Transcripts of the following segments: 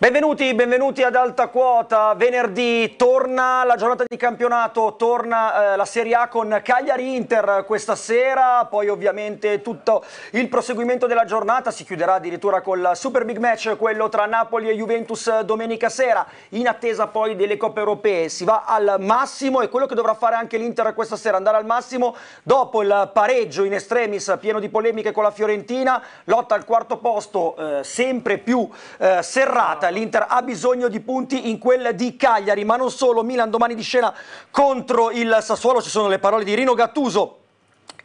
Benvenuti, benvenuti ad Alta Quota. Venerdì torna la giornata di campionato, torna eh, la Serie A con Cagliari-Inter questa sera, poi ovviamente tutto il proseguimento della giornata si chiuderà addirittura col super big match, quello tra Napoli e Juventus domenica sera, in attesa poi delle coppe europee. Si va al massimo e quello che dovrà fare anche l'Inter questa sera, andare al massimo dopo il pareggio in estremis pieno di polemiche con la Fiorentina, lotta al quarto posto eh, sempre più eh, serrata l'Inter ha bisogno di punti in quel di Cagliari, ma non solo, Milan domani di scena contro il Sassuolo, ci sono le parole di Rino Gattuso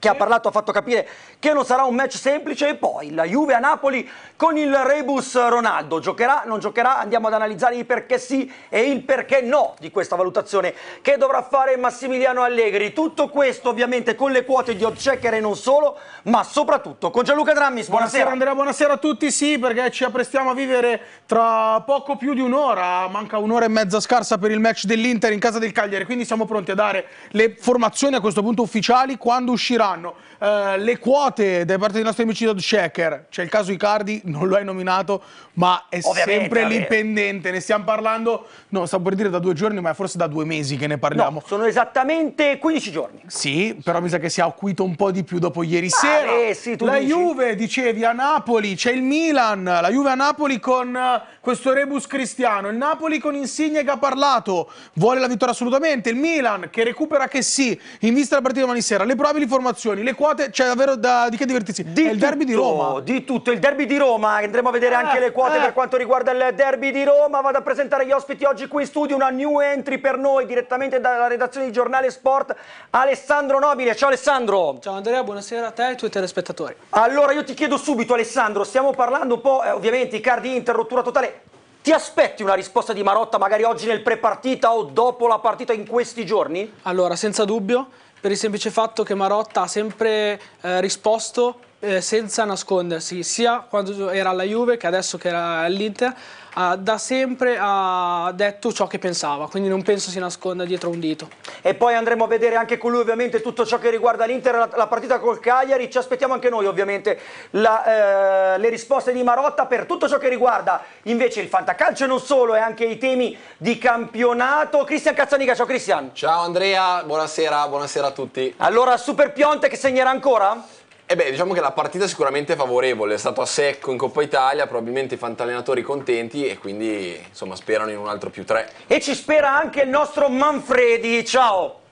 che ha parlato, ha fatto capire che non sarà un match semplice e poi la Juve a Napoli con il rebus Ronaldo. Giocherà, non giocherà? Andiamo ad analizzare il perché sì e il perché no di questa valutazione che dovrà fare Massimiliano Allegri. Tutto questo ovviamente con le quote di Oddchecker e non solo, ma soprattutto con Gianluca Drammis. Buonasera. Buonasera Andrea, buonasera a tutti. Sì, perché ci apprestiamo a vivere tra poco più di un'ora, manca un'ora e mezza scarsa per il match dell'Inter in casa del Cagliari, quindi siamo pronti a dare le formazioni a questo punto ufficiali quando usciranno. Eh, le quote da parte dei nostri amici di Checker, c'è il caso Icardi, non lo hai nominato, ma è Ovviamente, sempre lì pendente. Ne stiamo parlando, no, stavo per dire da due giorni, ma forse da due mesi che ne parliamo. No, sono esattamente 15 giorni. Sì, però mi sa che si è acuito un po' di più dopo ieri sera. eh, sì, la dici? Juve, dicevi, a Napoli, c'è il Milan, la Juve a Napoli con eh, questo rebus cristiano, il Napoli con Insigne che ha parlato, vuole la vittoria assolutamente, il Milan che recupera che sì, in vista della partita domani sera, le probabili formazioni, le quote, c'è davvero da, di che divertirsi. Di è il derby di tutto, Roma. Di tutto, il derby di Roma, andremo a vedere anche Eh, le quote eh. per quanto riguarda il derby di Roma, vado a presentare gli ospiti oggi qui in studio, una new entry per noi direttamente dalla redazione di Giornale Sport, Alessandro Nobile, ciao Alessandro! Ciao Andrea, buonasera a te e ai tuoi telespettatori. Allora io ti chiedo subito Alessandro, stiamo parlando un po', eh, ovviamente Icardi Inter, rottura totale, ti aspetti una risposta di Marotta magari oggi nel pre-partita o dopo la partita in questi giorni? Allora, senza dubbio, per il semplice fatto che Marotta ha sempre eh, risposto eh, senza nascondersi, sia quando era alla Juve che adesso che era all'Inter, ha- da sempre ha detto ciò che pensava, quindi non penso si nasconda dietro un dito. E poi andremo a vedere anche con lui ovviamente tutto ciò che riguarda l'Inter, la, la partita col Cagliari, ci aspettiamo anche noi ovviamente la, eh, le risposte di Marotta per tutto ciò che riguarda invece il fantacalcio e non solo e anche i temi di campionato. Cristian Cazzanica, ciao Cristian! Ciao Andrea, buonasera, buonasera a tutti. Allora Super Pionte che segnerà ancora? E beh, diciamo che la partita è sicuramente favorevole, è stato a secco in Coppa Italia, probabilmente i fantallenatori contenti e quindi insomma sperano in un altro più tre. E ci spera anche il nostro Manfredi, ciao!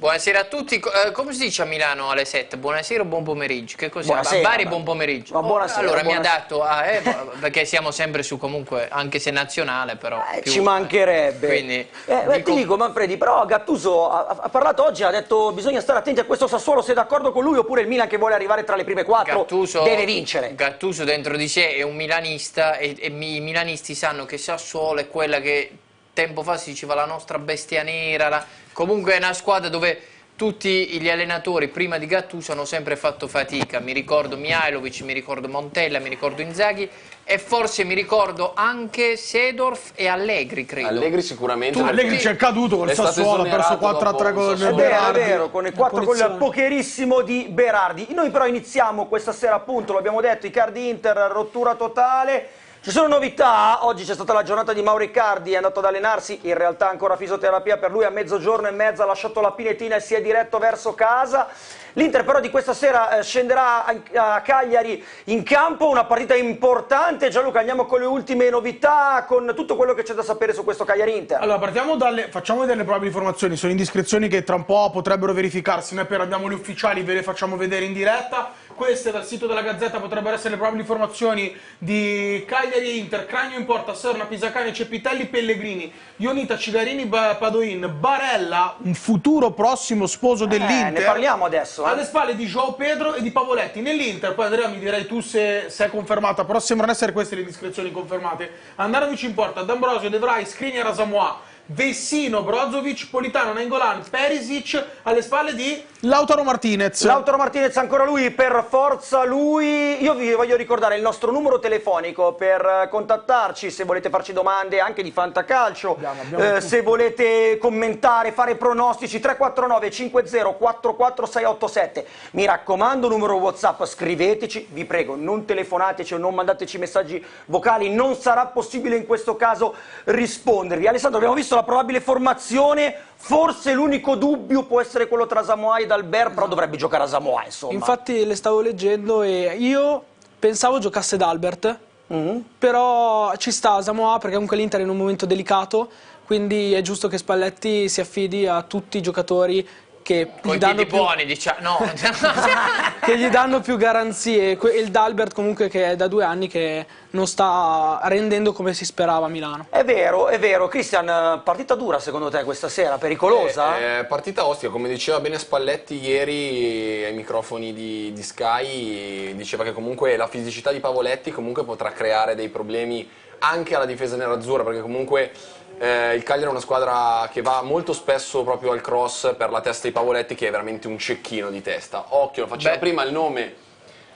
Buonasera a tutti, eh, come si dice a Milano alle 7? Buonasera o buon pomeriggio? Che cos'è? Buonasera, A Bari buon pomeriggio. ma buonasera, allora mi ha buonasera. dato, ah, eh, perché siamo sempre su comunque, anche se nazionale però. Eh, più- ci mancherebbe. Quindi, Eh, dico- ti dico Manfredi, però Gattuso ha, ha parlato oggi, ha detto bisogna stare attenti a questo Sassuolo, sei d'accordo con lui oppure il Milan che vuole arrivare tra le prime quattro Gattuso, deve vincere? Gattuso dentro di sé è un milanista e, e i milanisti sanno che Sassuolo è quella che tempo fa si diceva la nostra bestia nera, la- comunque è una squadra dove tutti gli allenatori prima di Gattuso hanno sempre fatto fatica, mi ricordo Mihailovic, mi ricordo Montella, mi ricordo Inzaghi e forse mi ricordo anche Sedorf e Allegri credo. Allegri sicuramente. Allegri ci è caduto col Sassuolo, ha perso esonerato 4 a 3 dopo con il vero, è Berardi. vero, con il 4 con il pocherissimo di Berardi. Noi però iniziamo questa sera appunto, lo abbiamo detto, Icardi Inter, rottura totale. Ci sono novità, oggi c'è stata la giornata di Mauro Icardi, è andato ad allenarsi, in realtà ancora fisioterapia per lui, a mezzogiorno e mezza ha lasciato la pinetina e si è diretto verso casa. L'Inter però di questa sera eh, scenderà a, Cagliari in campo, una partita importante. Gianluca, andiamo con le ultime novità, con tutto quello che c'è da sapere su questo Cagliari Inter. Allora, partiamo dalle, facciamo vedere le probabili informazioni, sono indiscrezioni che tra un po' potrebbero verificarsi, noi appena abbiamo le ufficiali ve le facciamo vedere in diretta, queste dal sito della Gazzetta potrebbero essere le probabili informazioni di Cagliari Inter, Cragno in porta, Serna, Pisacani, Cepitelli, Pellegrini, Ionita, Cigarini, Padoin, Barella, un futuro prossimo sposo Eh, dell'Inter. ne parliamo adesso. eh. Alle spalle di Joao Pedro e di Pavoletti nell'Inter, poi Andrea mi direi tu se, se è confermata, però sembrano essere queste le indiscrezioni confermate. Andanovic in porta, D'Ambrosio, De Vrij, Skriniar, Samoa, Vessino, Brozovic, Politano, Nengolan, Perisic alle spalle di Lautaro Martinez. Lautaro Martinez ancora lui, per forza lui. Io vi voglio ricordare il nostro numero telefonico per contattarci se volete farci domande anche di fantacalcio, Abbiamo- abbiamo eh, se volete commentare, fare pronostici 349 50 44 687. Mi raccomando, numero WhatsApp, scriveteci, vi prego, non telefonateci o non mandateci messaggi vocali, non sarà possibile in questo caso rispondervi. Alessandro, abbiamo visto la probabile formazione, forse l'unico dubbio può essere quello tra Samoa ed Albert, però dovrebbe giocare a Samoa, insomma. Infatti le stavo leggendo e io pensavo giocasse D'Albert, Mhm. però ci sta Samoa perché comunque l'Inter è in un momento delicato, quindi è giusto che Spalletti si affidi a tutti i giocatori che Con gli i danno piedi più, buoni, diciamo. No. che gli danno più garanzie. Il D'Albert comunque che è da due anni che non sta rendendo come si sperava a Milano. È vero, è vero. Cristian, partita dura secondo te questa sera? Pericolosa? Eh, eh, partita ostica, come diceva bene Spalletti ieri ai microfoni di, di Sky, diceva che comunque la fisicità di Pavoletti comunque potrà creare dei problemi anche alla difesa nerazzurra, perché comunque eh, il Cagliari è una squadra che va molto spesso proprio al cross per la testa di Pavoletti, che è veramente un cecchino di testa. Occhio, faceva prima il nome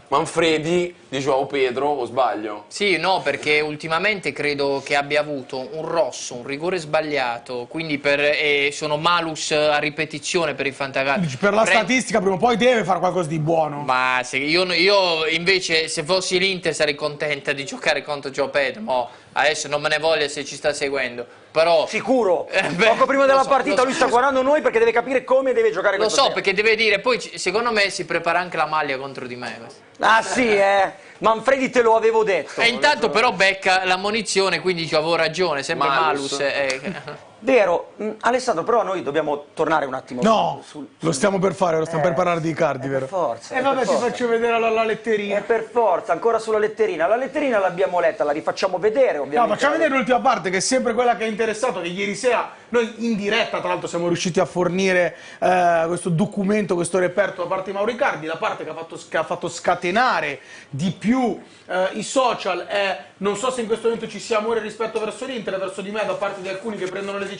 Manfredi di Joao Pedro, o sbaglio? Sì, no, perché ultimamente credo che abbia avuto un rosso, un rigore sbagliato, quindi per, e sono malus a ripetizione per il fantacalcio. Per la Pre- statistica prima o poi deve fare qualcosa di buono. Ma se- io, io invece se fossi l'Inter sarei contenta di giocare contro Gio Pedro, mo adesso non me ne voglia se ci sta seguendo, però... Sicuro. Eh, beh, Poco prima della so, partita lo so. lui sta guardando noi perché deve capire come deve giocare Lo so sera. perché deve dire, poi secondo me si prepara anche la maglia contro di me. Ah sì, eh. Manfredi te lo avevo detto. E intanto però becca l'ammonizione, quindi dice, avevo ragione, sempre Malus. malus. eh. Vero. Mm, Alessandro, però noi dobbiamo tornare un attimo No, sul- lo stiamo per fare, lo stiamo per Eh, parlare di Icardi, vero? Per forza. E eh, vabbè, per ti faccio vedere la, la letterina. per forza, ancora sulla letterina. La letterina l'abbiamo letta, la rifacciamo vedere No, ovviamente. facciamo vedere l'ultima parte che è sempre quella che è interessato, che ieri sera noi in diretta tra l'altro siamo riusciti a fornire eh, questo documento, questo reperto da parte di Mauro Icardi, la parte che ha fatto, che ha fatto scatenare di più eh, i social è non so se in questo momento ci sia amore e rispetto verso l'Inter, verso di me da parte di alcuni che prendono le decisioni,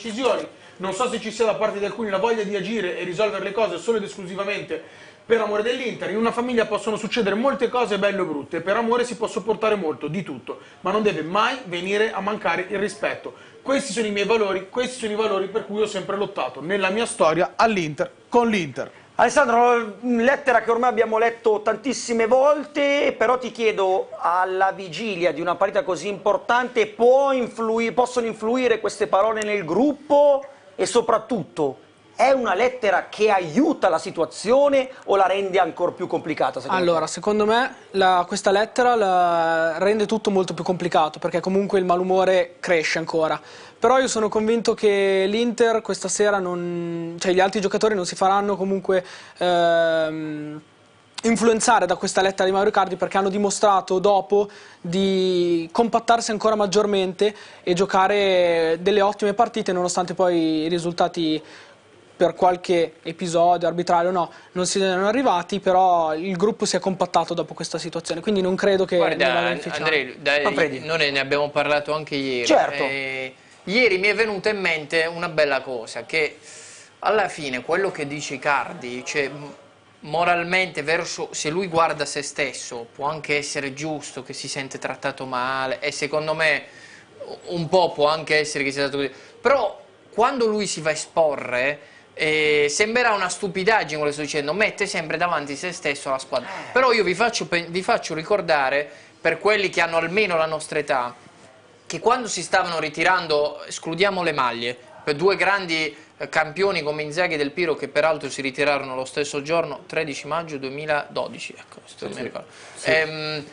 non so se ci sia da parte di alcuni la voglia di agire e risolvere le cose solo ed esclusivamente per amore dell'Inter, in una famiglia possono succedere molte cose belle o brutte, per amore si può sopportare molto, di tutto, ma non deve mai venire a mancare il rispetto. Questi sono i miei valori, questi sono i valori per cui ho sempre lottato nella mia storia all'Inter, con l'Inter. Alessandro, lettera che ormai abbiamo letto tantissime volte, però ti chiedo, alla vigilia di una partita così importante, può influi- possono influire queste parole nel gruppo? E soprattutto è una lettera che aiuta la situazione o la rende ancora più complicata? secondo te? Allora, secondo me la- questa lettera la- rende tutto molto più complicato perché comunque il malumore cresce ancora. Però io sono convinto che l'Inter questa sera non. cioè gli altri giocatori non si faranno comunque. ehm, influenzare da questa lettera di Mauro Icardi perché hanno dimostrato dopo di compattarsi ancora maggiormente e giocare delle ottime partite nonostante poi i risultati per qualche episodio arbitrario no, non siano arrivati, però il gruppo si è compattato dopo questa situazione, quindi non credo che Guarda. Andrea, dai, noi ne abbiamo parlato anche ieri. Certo. Eh, ieri mi è venuta in mente una bella cosa, che alla fine quello che dice Icardi, cioè moralmente verso, se lui guarda se stesso, può anche essere giusto che si sente trattato male e secondo me un po' può anche essere che sia stato così, però quando lui si va a esporre eh, sembrerà una stupidaggine quello che sto dicendo, mette sempre davanti se stesso la squadra. Però io vi faccio, vi faccio ricordare, per quelli che hanno almeno la nostra età, che quando si stavano ritirando, escludiamo le maglie, per due grandi eh, campioni come Inzaghi e Del Piro, che peraltro si ritirarono lo stesso giorno, 13 maggio 2012, ecco, questo mi ricordo. Ehm,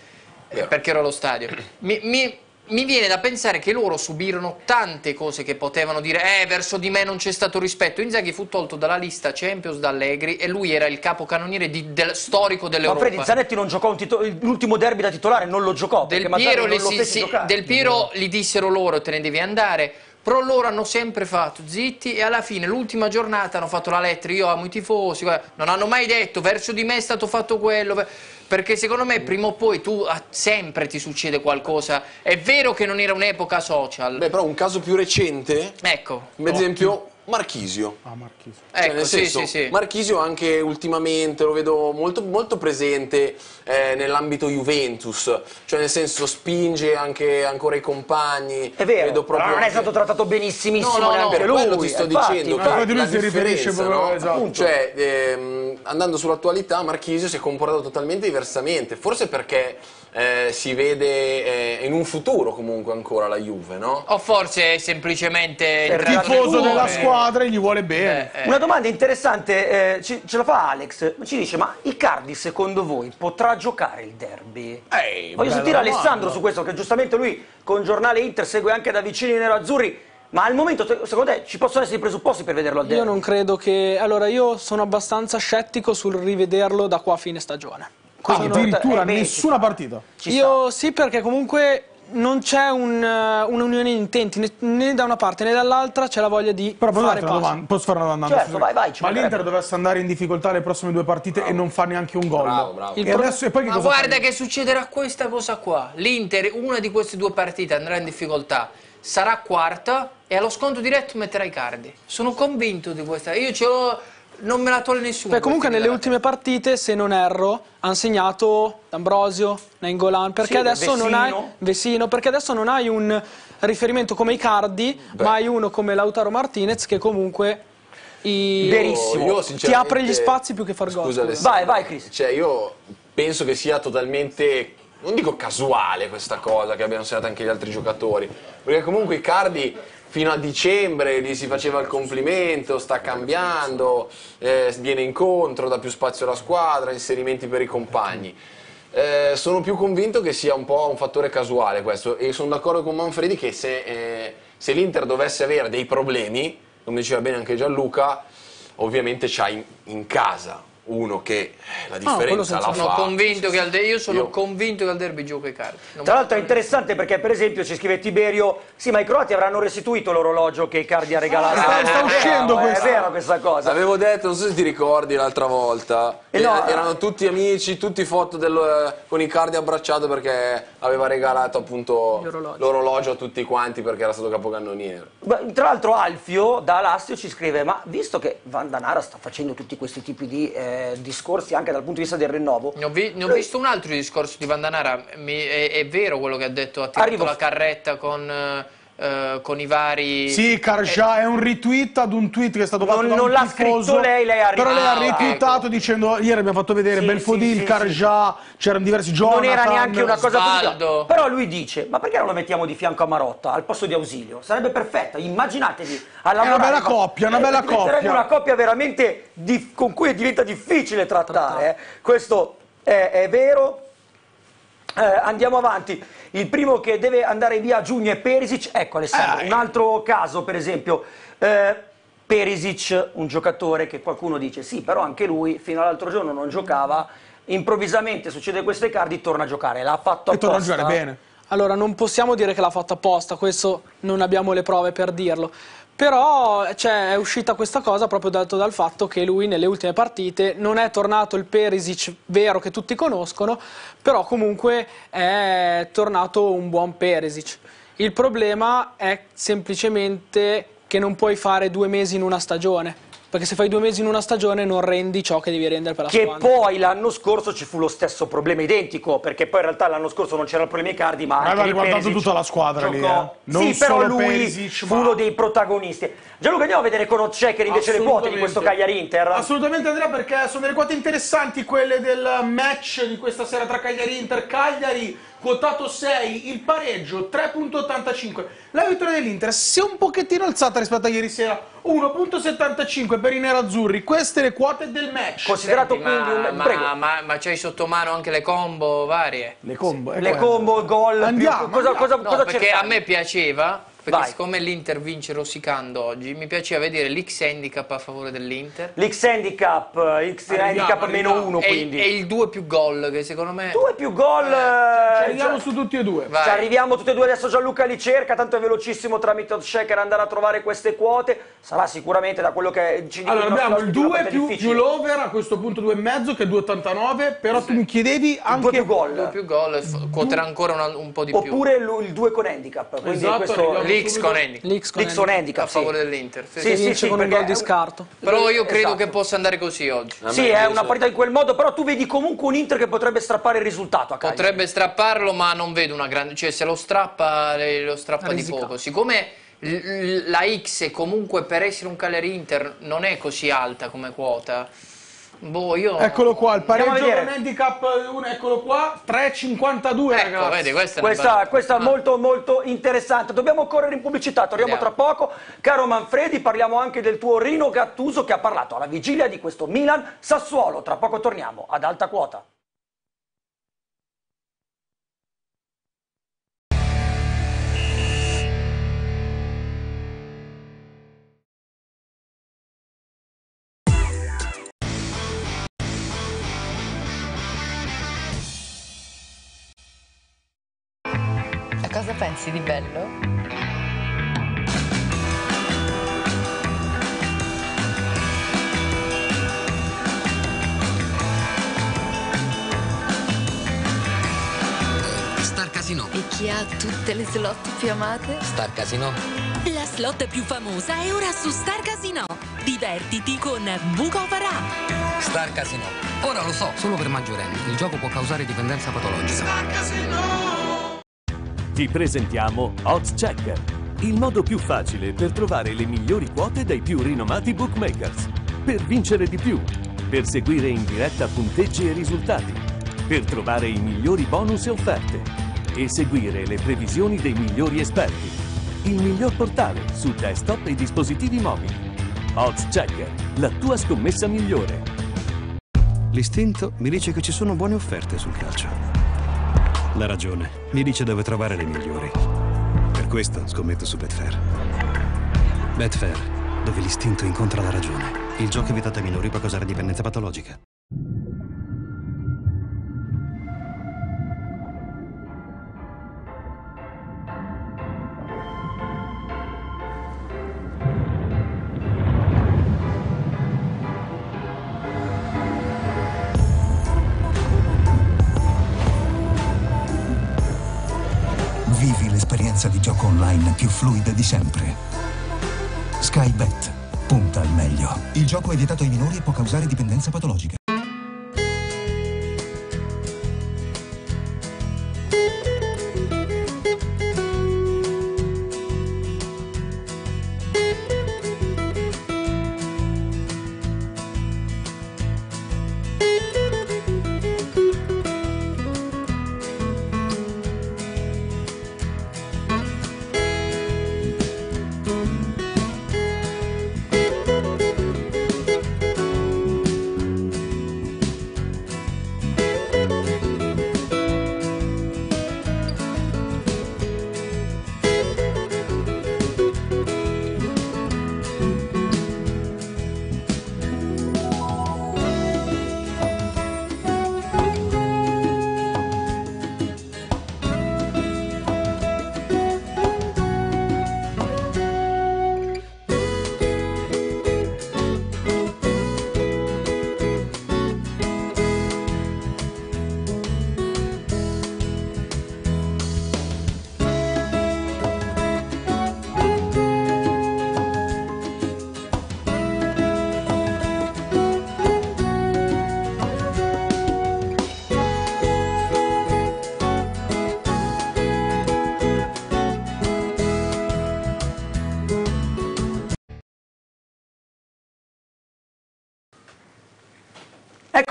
Vero. perché ero allo stadio. Mi, mi- mi viene da pensare che loro subirono tante cose che potevano dire eh verso di me non c'è stato rispetto. Inzaghi fu tolto dalla lista Champions da Allegri e lui era il capocannoniere di- del, storico dell'Europa. Manfredi Zanetti non giocò l'ultimo derby da titolare, non lo giocò. del Piero, si- si- del Piero gli dissero loro te ne devi andare però loro hanno sempre fatto zitti e alla fine l'ultima giornata hanno fatto la lettera io amo i tifosi non hanno mai detto verso di me è stato fatto quello perché secondo me prima o poi tu sempre ti succede qualcosa. È vero che non era un'epoca social. Beh, però un caso più recente, ecco. ad esempio Marchisio. Ah, Marchisio. Cioè, Ecco, nel sì, senso, sì, sì. Marchisio anche ultimamente lo vedo molto, molto presente eh, nell'ambito Juventus, cioè nel senso spinge anche ancora i compagni. È vero, vedo proprio però non è anche- stato trattato benissimissimo No, no, no, neanche per lui. quello ti sto infatti, dicendo infatti. Infatti lui la si riferisce differenza, proprio- no? esatto. Cioè, ehm, andando sull'attualità, Marchisio si è comportato totalmente diversamente, forse perché eh, si vede eh, in un futuro comunque ancora la Juve, no? O forse è semplicemente nel Tifoso della squadra e gli vuole bene. Eh, eh. Una domanda interessante, eh, ci- ce la fa Alex, ci dice ma Icardi secondo voi potrà giocare il derby? Ehi, Voglio sentire domanda. Alessandro su questo, che giustamente lui con giornale Inter segue anche da vicino i nerazzurri, ma al momento secondo te ci possono essere i presupposti per vederlo al derby? Io non credo che... Allora, io sono abbastanza scettico sul rivederlo da qua a fine stagione. Ah, Sono- addirittura eh, nessuna sta. partita. Ci Io sì, perché comunque non c'è un, eh, un'unione di intenti, né, né da una parte né dall'altra c'è la voglia di Però posso, fare una domanda? posso fare una domanda? Certo, vai, vai, Ma l'Inter dovesse andare in difficoltà le prossime due partite e non fa neanche un gol. Bravo, bravo. Il E, adesso, e poi che Ma cosa guarda fai? che succederà questa cosa qua. L'Inter, una di queste due partite andrà in difficoltà, sarà quarta e allo sconto diretto metterà i cardi. Sono convinto di questa. Io ce l'ho, non me la toglie nessuno. Beh, comunque nelle ultime partite, se non erro, hanno segnato D'Ambrosio, Nainggolan, perché Sì, adesso non hai. Vesino, perché adesso non hai un riferimento come Icardi, ma hai uno come Lautaro Martinez che comunque i- Verissimo. Io, ti apre gli spazi più che far gol. Scusa, scusa. Alessandro. Vai, vai Chris. Cioè, io penso che sia totalmente, non dico casuale questa cosa che abbiano segnato anche gli altri giocatori, perché comunque Icardi fino a dicembre gli si faceva il complimento, sta cambiando, eh, viene incontro, dà più spazio alla squadra, inserimenti per i compagni. Eh, sono più convinto che sia un po' un fattore casuale questo e sono d'accordo con Manfredi che se, eh, se l'Inter dovesse avere dei problemi, come diceva bene anche Gianluca, ovviamente c'hai in, in casa uno che eh, la differenza senza la Sono fa. convinto che al de- io sono Io- convinto che al derby gioca i cardi. Non Tra l'altro è interessante perché per esempio ci scrive Tiberio, sì ma i croati avranno restituito l'orologio che Icardi ha regalato. sta- sta È uscendo questo. È vero questa cosa. L'avevo detto, non so se ti ricordi l'altra volta, Eh che no, erano tutti amici, tutti foto del- con Icardi abbracciato perché aveva regalato appunto Gli orologi. l'orologio a tutti quanti perché era stato capocannoniere. Beh, Tra l'altro Alfio da Alastio ci scrive, ma visto che Vandanara sta facendo tutti questi tipi di eh, discorsi anche dal punto di vista del rinnovo, Ne ho, vi- ne ho visto un altro discorso di Vandanara, mi- è, è vero quello che ha detto, ha tirato Arrivo. la carretta con, eh, eh, con i vari... Sì, Karja è un retweet ad un tweet che è stato fatto Non- da un non l'ha scritto lei, lei ha Però lei ha ritweetato. retweetato dicendo ieri abbiamo fatto vedere Sì, Belfodil, sì, sì, Karja, c'erano diversi Jonathan. non era neanche una cosa positiva. Però lui dice, ma perché non lo mettiamo di fianco a Marotta al posto di Ausilio? Sarebbe perfetto, immaginatevi a lavorare. bella ma- coppia, una eh, bella coppia. una coppia veramente dif- con cui diventa difficile trattare. eh. Questo è, è vero. Eh, andiamo avanti. Il primo che deve andare via a giugno è Perisic. Ecco Alessandro, Eh. un altro caso per esempio. eh, Perisic, un giocatore che qualcuno dice sì, però anche lui fino all'altro giorno non giocava, improvvisamente succede questo ai cardi, torna a giocare. L'ha fatto E torna a apposta. giocare bene. Allora, non possiamo dire che l'ha fatto apposta, questo non abbiamo le prove per dirlo. Però cioè, è uscita questa cosa proprio dato dal fatto che lui nelle ultime partite non è tornato il Perisic vero che tutti conoscono, però comunque è tornato un buon Perisic. Il problema è semplicemente che non puoi fare due mesi in una stagione, perché se fai due mesi in una stagione non rendi ciò che devi rendere per la Che squadra. poi l'anno scorso ci fu lo stesso problema identico, perché poi in realtà l'anno scorso non c'era il problema Icardi, ma aveva lì riguardato Perisic tutta la squadra lì, giocò. eh. Non sì, però solo lui Perisic, fu ma- uno dei protagonisti. Gianluca, andiamo a vedere con Ocecker invece le quote di questo Cagliari-Inter. Assolutamente Andrea perché sono delle quote interessanti quelle del match di questa sera tra Cagliari e Inter. Cagliari quotato 6, il pareggio 3.85. La vittoria dell'Inter si è un pochettino alzata rispetto a ieri sera, 1.75 per i nerazzurri. Queste le quote del match. Considerato Senti, quindi ma, un... ma, Prego. ma, ma c'hai sotto mano anche le combo varie? Le combo, Le combo, gol, Andiamo, più- cosa, andiamo. cosa, No, cosa perché cercare? a me piaceva Perché Vai. siccome l'Inter vince rosicando oggi, mi piaceva vedere l'X handicap a favore dell'Inter. L'X handicap, eh, X Arriviamo, handicap meno arriviamo. uno E, quindi. e il 2 più gol, che secondo me... Due più gol. Ci eh, arriviamo già- su tutti e due. Vai. Ci arriviamo tutti e due adesso Gianluca li cerca, tanto è velocissimo tramite Odshaker andare a trovare queste quote. Sarà sicuramente da quello che ci dicono Allora i nostri abbiamo il ospiti, una 2 partita più, difficile. più l'over, a questo punto 2,5 che è 2,89, però tu mi chiedevi anche... Più gol. 2 più gol, f- quoterà ancora una- un po' di più. Oppure il 2 con handicap. Quindi Esatto, questo arriviamo L'X con handicap. L'X con handicap. a favore sì. dell'Inter. Sì, Sì, sì. sì, con un gol di scarto. Però io credo Esatto. che possa andare così oggi. A me Sì, è una partita di quel modo, però tu vedi comunque un Inter che potrebbe strappare il risultato a Cagliari. Potrebbe strapparlo, ma non vedo una grande. Cioè, se lo strappa, eh, lo strappa di poco. Siccome la X, comunque, per essere un Cagliari Inter, non è così alta come quota. Boh, io. Eccolo qua, il pareggio con handicap, uno, eccolo qua, 3,52 Ecco, ragazzi. vedi, questa Questa, questa è Ah. molto molto interessante. Dobbiamo correre in pubblicità, torniamo Andiamo. tra poco. Caro Manfredi, parliamo anche del tuo Rino Gattuso che ha parlato alla vigilia di questo Milan Sassuolo. Tra poco torniamo ad alta quota. Pensi di bello? Star Casino. E chi ha tutte le slot più amate? Star Casino. La slot più famosa è ora su Star Casino. Divertiti con Buco Farà. Star Casino. Ora lo so, solo per maggiorenni. Il gioco può causare dipendenza patologica. Ti presentiamo Odds Checker, il modo più facile per trovare le migliori quote dai più rinomati bookmakers. Per vincere di più, per seguire in diretta punteggi e risultati, per trovare i migliori bonus e offerte e seguire le previsioni dei migliori esperti. Il miglior portale su desktop e dispositivi mobili. Odds Checker, la tua scommessa migliore. L'istinto mi dice che ci sono buone offerte sul calcio. La ragione mi dice dove trovare le migliori. Per questo scommetto su Betfair. Betfair, dove l'istinto incontra la ragione. Il gioco è vietato ai minori può causare dipendenza patologica. Più fluida di sempre. Skybet. Punta al meglio. Il gioco è vietato ai minori e può causare dipendenza patologica.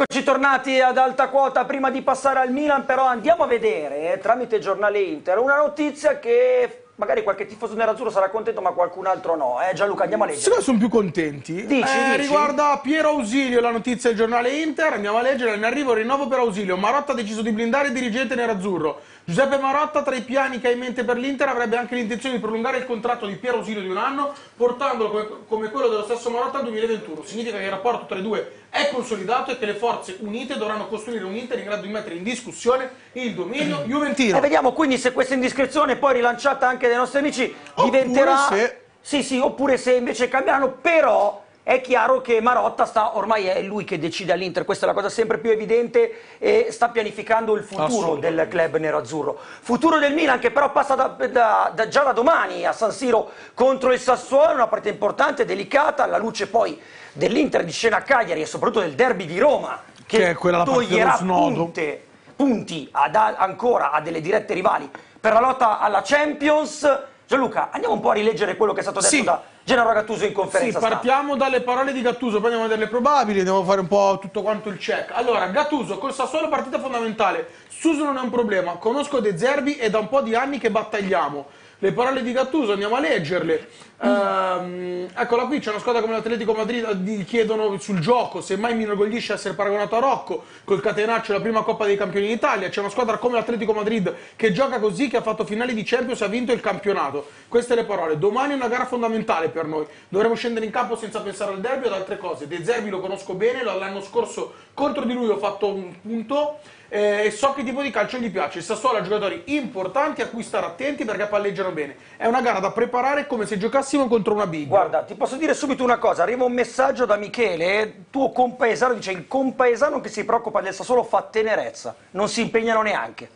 Eccoci tornati ad alta quota, prima di passare al Milan però andiamo a vedere eh, tramite giornale Inter una notizia che magari qualche tifoso nerazzurro sarà contento ma qualcun altro no. Eh, Gianluca andiamo a leggere. Secondo me sono più contenti. Dici, Eh, dici? Riguarda Piero Ausilio, la notizia del giornale Inter. Andiamo a leggere. In arrivo il rinnovo per Ausilio. Marotta ha deciso di blindare il dirigente nerazzurro. Giuseppe Marotta, tra i piani che ha in mente per l'Inter, avrebbe anche l'intenzione di prolungare il contratto di Piero Ausilio di un anno, portandolo come, come quello dello stesso Marotta al 2021. Significa che il rapporto tra i due è consolidato e che le forze unite dovranno costruire un Inter in grado di mettere in discussione il dominio juventino. E vediamo quindi se questa indiscrezione, poi rilanciata anche dai nostri amici, diventerà... se- Sì, sì, oppure se invece cambieranno, però è chiaro che Marotta sta, ormai è lui che decide all'Inter, questa è la cosa sempre più evidente e sta pianificando il futuro del club nerazzurro. Futuro del Milan che però passa da- da- da- già da domani a San Siro contro il Sassuolo, una partita importante, delicata, alla luce poi dell'Inter di scena a Cagliari e soprattutto del derby di Roma che, Che è quella toglierà punte- punti ad ancora a delle dirette rivali per la lotta alla Champions. Gianluca, andiamo un po' a rileggere quello che è stato detto Sì. da Gennaro Gattuso in Sì, conferenza stampa. partiamo dalle parole di Gattuso, poi andiamo a vedere le probabili, andiamo a fare un po' tutto quanto il check. Allora, Gattuso, col Sassuolo partita fondamentale. Suso non è un problema, conosco De Zerbi e da un po' di anni che battagliamo. Le parole di Gattuso andiamo a leggerle. Ehm, eccola qui, c'è una squadra come l'Atletico Madrid, eh, gli chiedono sul gioco se mai mi inorgoglisce essere paragonato a Rocco, col Catenaccio la prima Coppa dei Campioni d'Italia. C'è una squadra come l'Atletico Madrid che gioca così, che ha fatto finali di Champions e ha vinto il campionato. Queste le parole. Domani è una gara fondamentale per noi. Dovremo scendere in campo senza pensare al derby o ad altre cose. De Zerbi lo conosco bene, l'anno scorso contro di lui ho fatto un punto eh, e so che tipo di calcio gli piace. Il Sassuolo ha giocatori importanti a cui stare attenti perché palleggiano bene. È una gara da preparare come se giocassimo contro una big. Guarda, ti posso dire subito una cosa, arriva un messaggio da Michele, tuo compaesano, dice il compaesano che si preoccupa del Sassuolo fa tenerezza, non si impegnano neanche.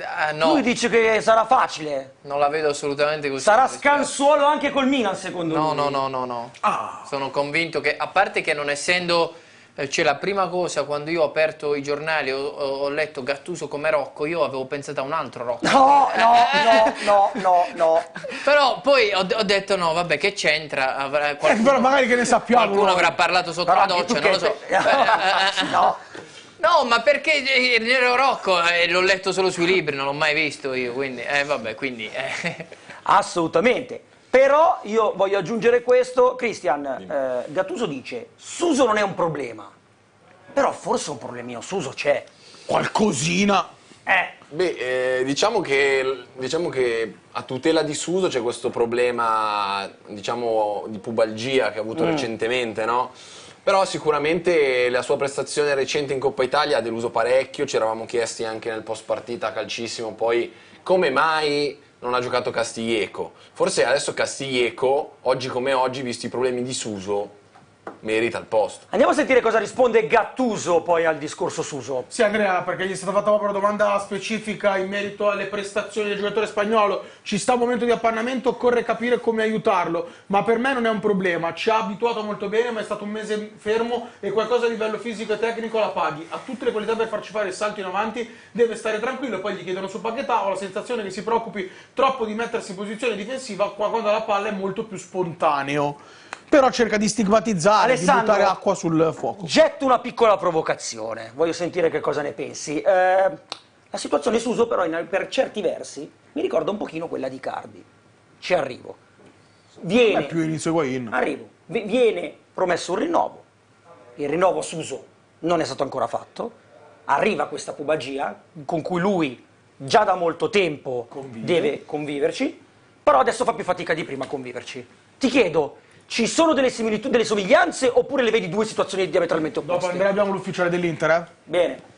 Ah, no, Lui dice che sarà facile, non la vedo assolutamente così. sarà Mi scansuolo anche col Milan secondo No, lui. no, no, no, no. Sono convinto che, a parte che non essendo, cioè la prima cosa quando io ho aperto i giornali, ho, ho- letto Gattuso come Rocco, io avevo pensato a un altro Rocco. No, no, no, no, no, no. Però poi ho, ho detto no, vabbè, che c'entra? Avrà, Eh, però magari che ne sappiamo. qualcuno noi. avrà parlato sotto Però la doccia, non lo so. Eh, eh, eh, No. No, ma perché eh, Nero Rocco eh, l'ho letto solo sui libri, non l'ho mai visto io, quindi, eh, vabbè, quindi... eh. Assolutamente. Però io voglio aggiungere questo, Christian, eh, Gattuso dice, Suso non è un problema, però forse un problemino Suso c'è. Qualcosina. Eh, Beh, eh, diciamo, che, diciamo che a tutela di Suso c'è questo problema, diciamo, di pubalgia che ha avuto Mm. recentemente, no? Però sicuramente la sua prestazione recente in Coppa Italia ha deluso parecchio, ci eravamo chiesti anche nel post partita calcissimo poi come mai non ha giocato Castiglieco. Forse adesso Castiglieco, oggi come oggi, visti i problemi di Suso, merita il posto. andiamo a sentire cosa risponde Gattuso poi al discorso Suso. Sì, Andrea, perché gli è stata fatta proprio una domanda specifica in merito alle prestazioni del giocatore spagnolo. Ci sta un momento di appannamento, occorre capire come aiutarlo. Ma per me non è un problema. Ci ha abituato molto bene, ma è stato un mese fermo e qualcosa a livello fisico e tecnico la paghi. Ha tutte le qualità per farci fare il salto in avanti, deve stare tranquillo. Poi gli chiedono su Paquetà. Ho la sensazione che si preoccupi troppo di mettersi in posizione difensiva qua quando la palla è molto più spontaneo. Però cerca di stigmatizzare, Alessandro, di buttare acqua sul fuoco. Getto una piccola provocazione, voglio sentire che cosa ne pensi. Eh, la situazione Suso però in- per certi versi mi ricorda un pochino quella di Cardi. Ci arrivo. Viene, più inizio Higuain. arrivo. Vi- viene promesso un rinnovo. Il rinnovo Suso non è stato ancora fatto. Arriva questa pubagia con cui lui già da molto tempo deve conviverci, però adesso fa più fatica di prima a conviverci. Ti chiedo, ci sono delle similitudini, delle somiglianze oppure le vedi due situazioni diametralmente opposte? Dopo Andrea abbiamo l'ufficiale dell'Inter, eh? Bene.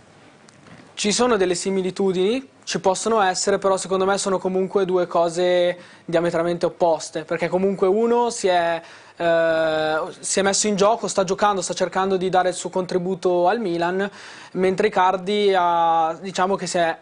Ci sono delle similitudini, ci possono essere, però secondo me sono comunque due cose diametralmente opposte, perché comunque uno si è, eh, si è messo in gioco, sta giocando, sta cercando di dare il suo contributo al Milan, mentre Icardi ha, diciamo che si è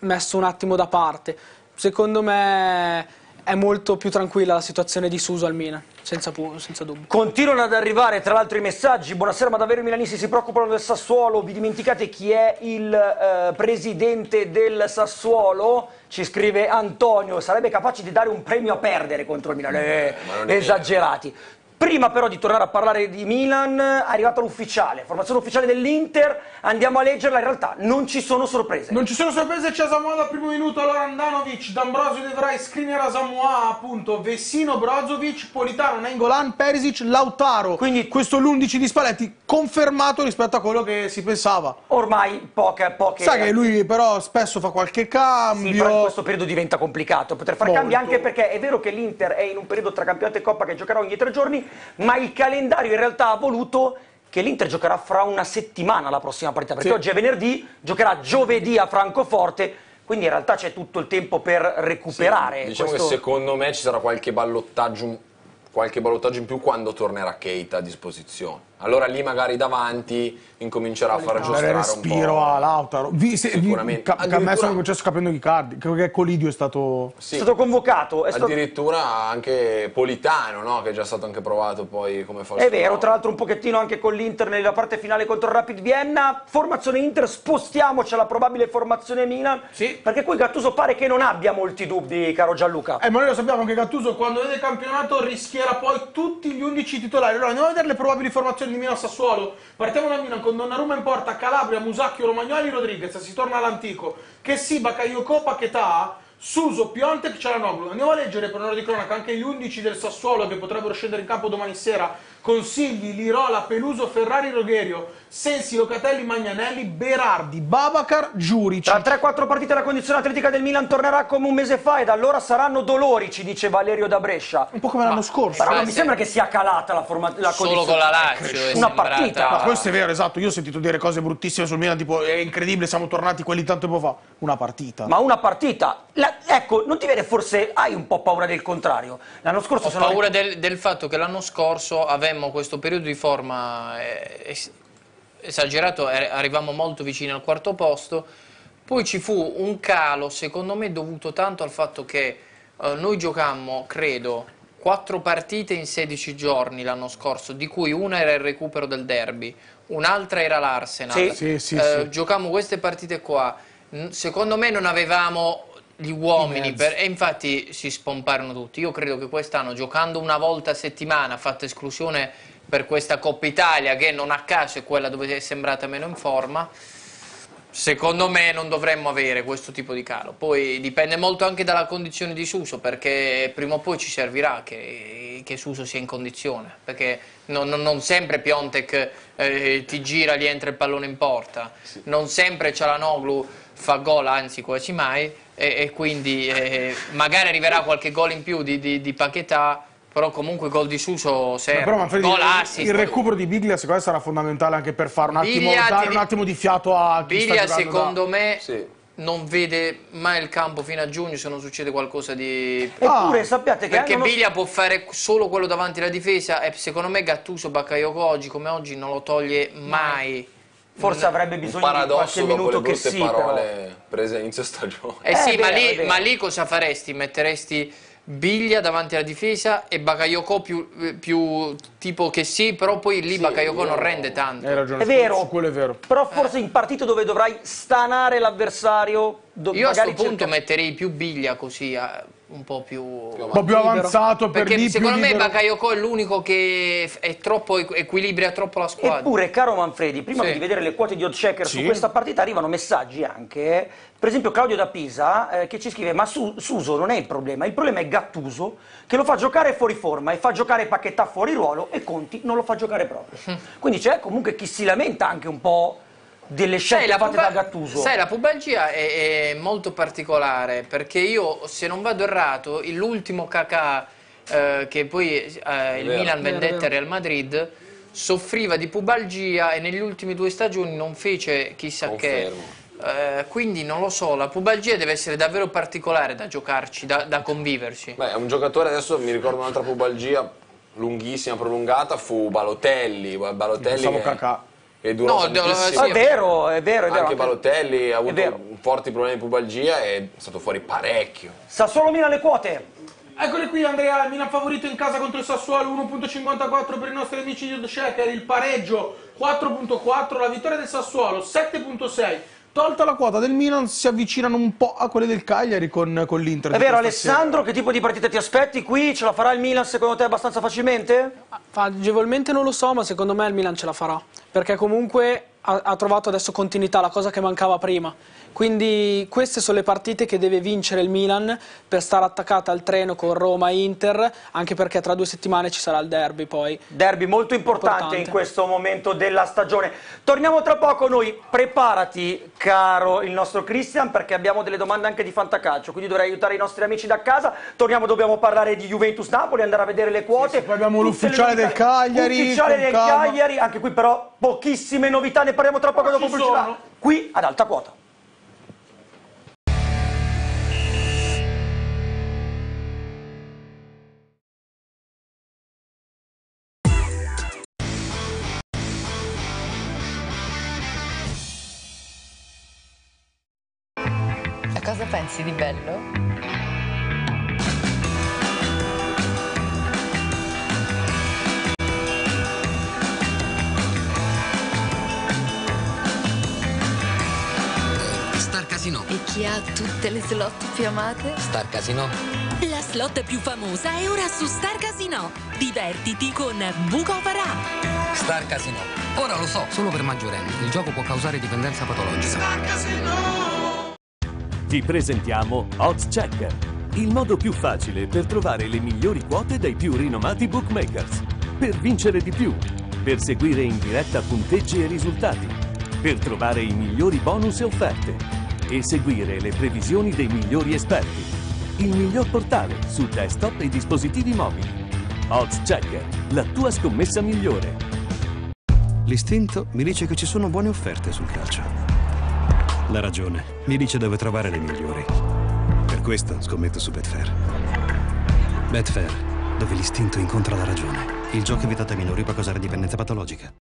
messo un attimo da parte. Secondo me è molto più tranquilla la situazione di Suso al Milan, senza, senza dubbio. Continuano ad arrivare tra l'altro i messaggi. Buonasera, ma davvero i milanisti si preoccupano del Sassuolo? Vi dimenticate chi è il eh, presidente del Sassuolo? Ci scrive Antonio, sarebbe capace di dare un premio a perdere contro il Milan. Eh, esagerati. Prima però di tornare a parlare di Milan, è arrivata l'ufficiale, formazione ufficiale dell'Inter, andiamo a leggerla, in realtà non ci sono sorprese. Non ci sono sorprese, c'è Samoa dal primo minuto, allora Andanovic, D'Ambrosio De Vrij, Skriniar a Samoa, appunto, Vessino, Brozovic, Politano, Nengolan, Perisic, Lautaro. Quindi questo l'11 di Spalletti confermato rispetto a quello che si pensava. Ormai poche, poche... Sai che lui però spesso fa qualche cambio. Sì, però in questo periodo diventa complicato poter fare Molto. cambi anche perché è vero che l'Inter è in un periodo tra campionato e Coppa che giocherà ogni tre giorni, ma il calendario in realtà ha voluto che l'Inter giocherà fra una settimana la prossima partita, perché Sì. oggi è venerdì, giocherà giovedì a Francoforte, quindi in realtà c'è tutto il tempo per recuperare. Diciamo questo- che secondo me ci sarà qualche ballottaggio, qualche ballottaggio in più quando tornerà Keita a disposizione. Allora lì magari davanti incomincerà a far Dare giostrare un respiro po'. a Lautaro. Vi, se, vi, Sicuramente. ca- che a me sono concesso capendo Icardi. Credo che Colidio è stato. Sì. È stato convocato, è stato- Addirittura anche Politano, no? che è già stato anche provato poi come falso È vero, tra l'altro un pochettino anche con l'Inter nella parte finale contro il Rapid Vienna. Formazione Inter, spostiamoci alla probabile formazione Milan. Perché qui Gattuso pare che non abbia molti dubbi, caro Gianluca. Eh, ma noi lo sappiamo che Gattuso quando vede il campionato rischierà poi tutti gli 11 titolari. Allora andiamo a vedere le probabili formazioni di Milan Sassuolo. Partiamo da Milan con Donnarumma in porta, Calabria, Musacchio, Romagnoli, Rodriguez. Si torna all'antico. Che sì, Bakayoko, Paquetà, Suso, Piontek, Cialanoglu. Andiamo a leggere per onore di cronaca anche gli 11 del Sassuolo che potrebbero scendere in campo domani sera. Consigli, Lirola, Peluso, Ferrari, Rogherio, Sensi, Locatelli, Magnanelli, Berardi, Babacar, Giurici. Tra 3-4 partite la condizione atletica del Milan tornerà come un mese fa ed allora saranno dolori, ci dice Valerio da Brescia. Un po' come l'anno scorso. Però non mi sembra che sia calata la, forma- la Solo condizione. con la Lazio Una partita. Ma questo è vero, esatto. Io ho sentito dire cose bruttissime sul Milan, tipo è incredibile, siamo tornati quelli tanto tempo fa. Una partita. Ma una partita. La- ecco, non ti vede forse hai un po' paura del contrario. L'anno scorso Ho sono paura del, del fatto che l'anno scorso avemmo questo periodo di forma eh, es- esagerato, eh, arrivavamo molto vicini al quarto posto, poi ci fu un calo, secondo me dovuto tanto al fatto che eh, noi giocammo, credo, quattro partite in 16 giorni l'anno scorso, di cui una era il recupero del derby, un'altra era l'Arsenal. Sì. Sì, sì, Eh, sì. Giocammo queste partite qua, secondo me non avevamo gli uomini per- e infatti si spomparono tutti. Io credo che quest'anno giocando una volta a settimana, fatta esclusione per questa Coppa Italia che non a caso è quella dove è sembrata meno in forma, secondo me non dovremmo avere questo tipo di calo. Poi dipende molto anche dalla condizione di Suso perché prima o poi ci servirà che, che Suso sia in condizione perché non, non- non sempre Piontek eh, ti gira, gli entra il pallone in porta, non sempre Cialanoglu fa gol, anzi quasi mai, e, e quindi eh, magari arriverà qualche gol in più di, di, di Paquetà, però comunque gol di Suso serve. però Manfredi, gol il- assist. il recupero di Biglia secondo me sarà fondamentale anche per fare un attimo, Biglia, dare ti- un attimo di fiato a chi Biglia secondo da... me non vede mai il campo fino a giugno se non succede qualcosa di... Eppure sappiate che Perché Biglia può fare solo quello davanti alla difesa e secondo me Gattuso Bakayoko oggi come oggi non lo toglie mai. Forse avrebbe Un bisogno di qualche minuto le che brutte sì, però. parole prese a inizio stagione. Eh, sì, è ma, vero, è lì, vero. ma lì cosa faresti? Metteresti Biglia davanti alla difesa e Bakayoko più, eh, più tipo che sì, però poi lì Bakayoko non rende tanto. Hai ragione, È vero. su quello è vero. Però forse in partite dove dovrai stanare l'avversario, Io a questo punto metterei più Biglia così, eh, un po' più... Un po' più avanzato per Perché lì, più secondo me libero. Bakayoko è l'unico che troppo, equ- equilibra troppo la squadra. Eppure, caro Manfredi, prima Sì. di vedere le quote di oddchecker Sì. su questa partita arrivano messaggi anche, per esempio Claudio da Pisa eh, che ci scrive ma Su- Suso non è il problema, il problema è Gattuso che lo fa giocare fuori forma e fa giocare Paquetà fuori ruolo e Conti non lo fa giocare proprio. Quindi c'è comunque chi si lamenta anche un po' delle scelte la fatte da Gattuso. sai, la pubalgia è, è molto particolare perché io, se non vado errato, l'ultimo Kakà eh, che poi eh, il vero. Milan vendette al Real Madrid soffriva di pubalgia e negli ultimi due stagioni non fece chissà Confermo. che. Eh, quindi non lo so, la pubalgia deve essere davvero particolare da giocarci, da, da conviverci. Beh, un giocatore adesso mi ricordo un'altra pubalgia lunghissima, prolungata, fu Balotelli. Balotelli Pensavo che, Kakà. Durò No, tantissimo. è vero, è vero, è vero. Anche Balotelli ha avuto forti problemi di pubalgia e è stato fuori parecchio. Sassuolo Milan le quote. Eccole qui Andrea, il Milan favorito in casa contro il Sassuolo 1.54 per i nostri amici di Oddchecker, il pareggio 4.4, la vittoria del Sassuolo 7.6, tolta la quota del Milan si avvicinano un po' a quelle del Cagliari con, con l'Inter. È vero questa sera. Alessandro, che tipo di partita ti aspetti qui? Ce la farà il Milan secondo te abbastanza facilmente? Agevolmente non lo so, ma secondo me il Milan ce la farà. Perché comunque ha, ha trovato adesso continuità, la cosa che mancava prima. Quindi queste sono le partite che deve vincere il Milan per stare attaccata al treno con Roma e Inter, anche perché tra due settimane ci sarà il derby poi. Derby molto importante, Importante. in questo momento della stagione. Torniamo tra poco noi, preparati caro il nostro Christian perché abbiamo delle domande anche di fantacalcio, quindi dovrei aiutare i nostri amici da casa. Torniamo, dobbiamo parlare di Juventus Napoli, andare a vedere le quote. poi abbiamo Tutte le l'ufficiale del. Cagliari, Ufficiale con del calma. Cagliari, anche qui però pochissime novità, ne parliamo tra poco dopo ci pubblicità. sono. Qui ad alta quota. Cosa pensi di bello? Chi ha tutte le slot più amate? Star Casino. La slot più famosa è ora su Star Casino. Divertiti con Buco Farà. Star Casino. Ora lo so, solo per maggiorenni. Il gioco può causare dipendenza patologica. Ti presentiamo Odds Checker, il modo più facile per trovare le migliori quote dai più rinomati bookmakers. Per vincere di più, per seguire in diretta punteggi e risultati, per trovare i migliori bonus e offerte e seguire le previsioni dei migliori esperti. Il miglior portale su desktop e dispositivi mobili. Odds Checker, la tua scommessa migliore. L'istinto mi dice che ci sono buone offerte sul calcio. La ragione mi dice dove trovare le migliori. Per questo scommetto su Betfair. Betfair, dove l'istinto incontra la ragione. Il gioco è vietato ai minori può causare dipendenza patologica.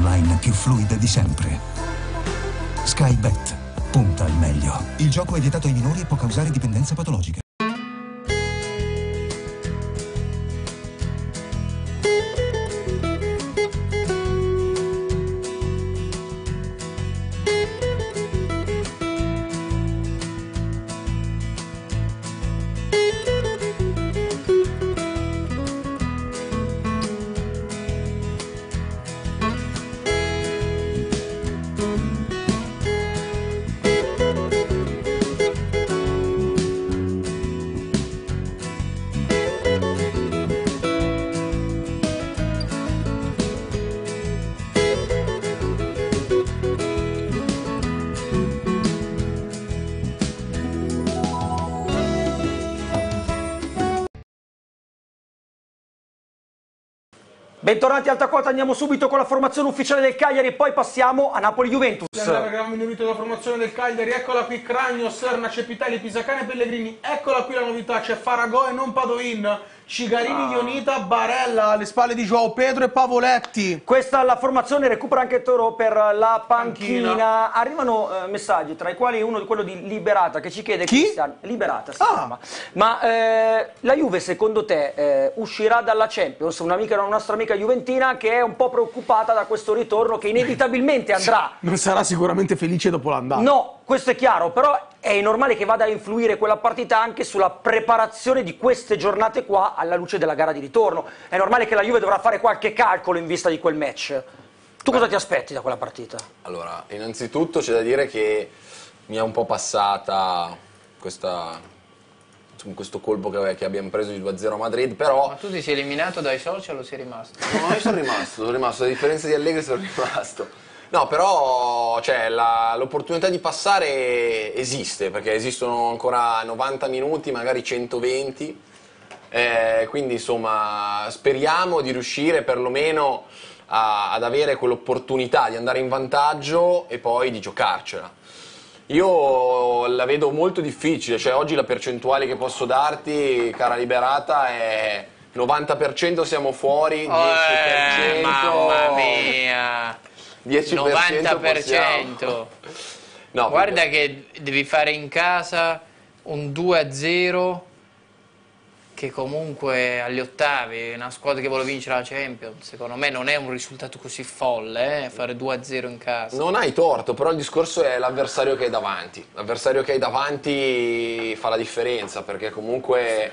Online più fluida di sempre. Skybet. Punta al meglio. Il gioco è vietato ai minori e può causare dipendenza patologica. Bentornati Alta Quota, andiamo subito con la formazione ufficiale del Cagliari e poi passiamo a Napoli-Juventus. Avevamo minuto la formazione del Cagliari, eccola qui Cragno, Serna, Cepitelli, Pisacane, Pellegrini, eccola qui la novità, c'è Faragò e non Padoin, Cigarini, Ionita, Barella alle spalle di Joao Pedro e Pavoletti. Questa è la formazione, recupera anche Toro per la panchina. Panchina. Arrivano eh, messaggi, tra i quali uno di quello di Liberata che ci chiede Chi? Cristian, Liberata si Ah. chiama. Ma eh, la Juve secondo te eh, uscirà dalla Champions? Un'amica, una nostra amica juventina che è un po' preoccupata da questo ritorno che inevitabilmente andrà. Non sarà sicuramente felice dopo l'andata. No, questo è chiaro, però è normale che vada a influire quella partita anche sulla preparazione di queste giornate qua alla luce della gara di ritorno. È normale che la Juve dovrà fare qualche calcolo in vista di quel match. Tu cosa ti aspetti da quella partita? Allora, innanzitutto c'è da dire che mi è un po' passata questa, questo colpo che, che abbiamo preso di 2-0 a Madrid, però Ma tu ti sei eliminato dai social o sei rimasto? No, io sono rimasto, sono rimasto, a differenza di Allegri sono rimasto. No, però cioè, la- l'opportunità di passare esiste, perché esistono ancora 90 minuti, magari 120, eh, quindi insomma speriamo di riuscire perlomeno a- ad avere quell'opportunità di andare in vantaggio e poi di giocarcela. Io la vedo molto difficile, cioè oggi la percentuale che posso darti, cara Liberata, è 90% siamo fuori, 10%. Eh, mamma mia. 10% 90%. No, Guarda che devi fare in casa un 2-0 che comunque agli ottavi, una squadra che vuole vincere la Champions, secondo me non è un risultato così folle, eh, fare 2-0 in casa. Non hai torto, però il discorso è l'avversario che hai davanti. L'avversario che hai davanti fa la differenza, perché comunque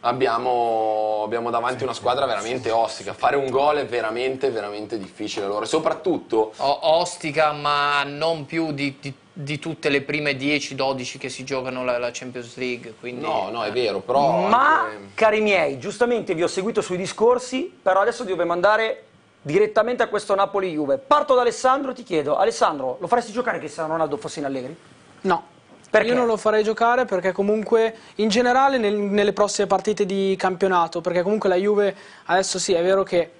abbiamo, abbiamo davanti una squadra veramente ostica. Fare un gol è veramente, veramente difficile loro. E soprattutto O- ostica, ma non più di, di- di tutte le prime 10-12 che si giocano la, la Champions League. Quindi, No, no, è vero, però... Ma, anche- cari miei, giustamente vi ho seguito sui discorsi, però adesso dobbiamo andare direttamente a questo Napoli-Juve. Parto da Alessandro, ti chiedo, Alessandro, lo faresti giocare che se Ronaldo fosse in Allegri? No. Perché? Io non lo farei giocare perché comunque in generale nel- nelle prossime partite di campionato, perché comunque la Juve adesso sì è vero che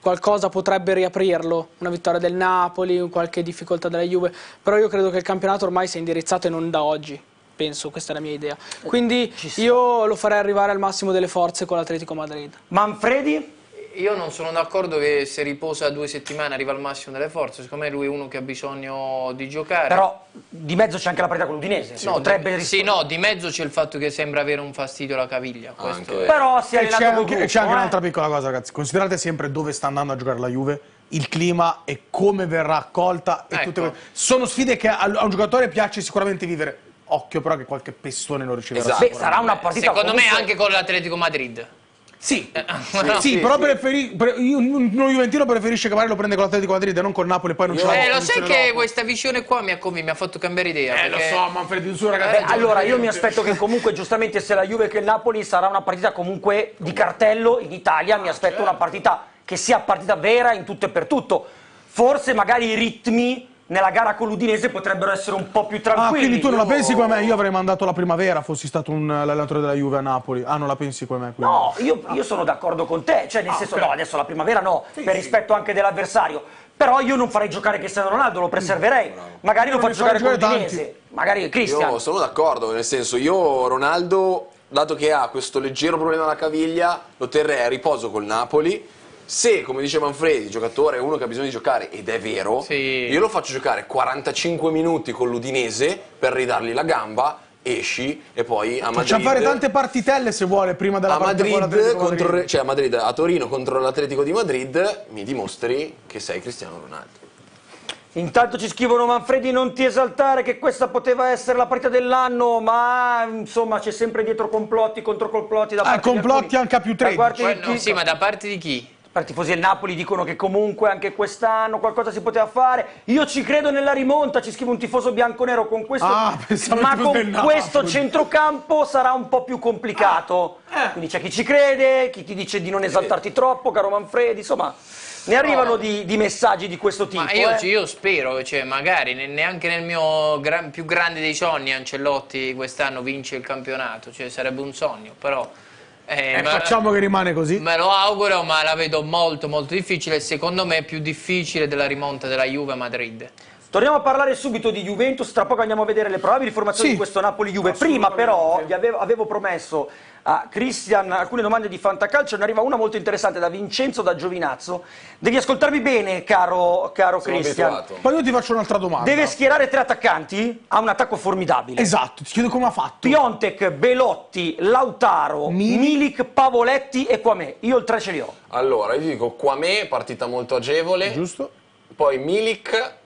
qualcosa potrebbe riaprirlo, una vittoria del Napoli, qualche difficoltà della Juve, però io credo che il campionato ormai sia indirizzato e non da oggi, penso, questa è la mia idea. Quindi io lo farei arrivare al massimo delle forze con l'Atletico Madrid. Manfredi? Io non sono d'accordo che se riposa due settimane arriva al massimo delle forze, secondo me lui è uno che ha bisogno di giocare. Però di mezzo c'è anche la partita con l'Udinese, si No, potrebbe di, sì, no, di mezzo c'è il fatto che sembra avere un fastidio alla caviglia. Questo è- Però si è E c'è anche, gruppo, c'è anche eh. un'altra piccola cosa, ragazzi. Considerate sempre dove sta andando a giocare la Juve, il clima e come verrà accolta. E Ecco. tutte que- Sono sfide che a, a un giocatore piace sicuramente vivere. Occhio però che qualche pestone lo riceverà. Esatto. Beh, sarà una partita Secondo me comunque- anche con l'Atletico Madrid. Sì, No. sì, però preferi- pre- io- uno Juventino preferisce che magari lo prende con l'Atletico Madrid e non con Napoli e poi non ce l'ha Eh, lo sai che dopo. questa visione qua mi ha, mi ha fatto cambiare idea. Eh, lo perché- so, Manfredi, su ragazzi. Beh, allora io mi aspetto che comunque giustamente se la Juve che il Napoli sarà una partita comunque di cartello in Italia, mi aspetto una partita che sia partita vera in tutto e per tutto. Forse magari i ritmi nella gara con l'Udinese potrebbero essere un po' più Ah, tranquilli. quindi tu non la pensi come me? Io avrei mandato la primavera fossi stato un allenatore della Juve a Napoli. Ah, non la pensi come me? quindi? No, io, io sono d'accordo con te, cioè nel senso ok. no, adesso la primavera no, per rispetto anche dell'avversario. Però io non farei giocare Cristiano Ronaldo, lo preserverei. Magari lo Non faccio farei giocare con giocare l'Udinese. Magari Cristiano. Io sono d'accordo, nel senso, io Ronaldo, dato che ha questo leggero problema alla caviglia, lo terrei a riposo col Napoli. Se, come dice Manfredi, il giocatore è uno che ha bisogno di giocare, ed è vero, Sì. io lo faccio giocare 45 minuti con l'Udinese per ridargli la gamba, esci e poi a Madrid... Facciamo fare tante partitelle se vuole prima della a Madrid, l'Atletico contro, Madrid. cioè a Madrid, a Torino contro l'Atletico di Madrid, mi dimostri che sei Cristiano Ronaldo. Intanto ci scrivono Manfredi non ti esaltare che questa poteva essere la partita dell'anno, ma insomma c'è sempre dietro complotti contro complotti da Ah, parte di complotti alcuni- anche a più da 13. parte di Poi, no, chi- sì, ma da parte di chi? Per i tifosi del Napoli dicono che comunque anche quest'anno qualcosa si poteva fare. Io ci credo nella rimonta, ci scrive un tifoso bianconero con questo, Ah, pensavo ma con questo centrocampo sarà un po' più complicato. Eh. Quindi c'è chi ci crede, chi ti dice di non esaltarti troppo, caro Manfredi, insomma, ne arrivano di, di messaggi di questo tipo. Ma io, eh. io spero, cioè, magari ne- neanche nel mio gran- più grande dei sogni Ancelotti quest'anno vince il campionato, cioè sarebbe un sogno, però... eh, Eh, ma- facciamo che rimane così. Me lo auguro, ma la vedo molto molto difficile. Secondo me è più difficile della rimonta della Juve a Madrid. Torniamo a parlare subito di Juventus, tra poco andiamo a vedere le probabili formazioni Sì. di questo Napoli-Juve. Prima però gli avevo, avevo promesso a Cristian alcune domande di Fantacalcio, ne arriva una molto interessante da Vincenzo da Giovinazzo. Devi ascoltarmi bene, caro, caro Cristian. Poi io ti faccio un'altra domanda. Deve schierare tre attaccanti? Ha un attacco formidabile. Esatto, ti chiedo come ha fatto. Piontek, Belotti, Lautaro, Milik. Milik, Pavoletti e Quamè. Io il tre ce li ho. Allora, io ti dico Quamè, partita molto agevole, Giusto? poi Milik,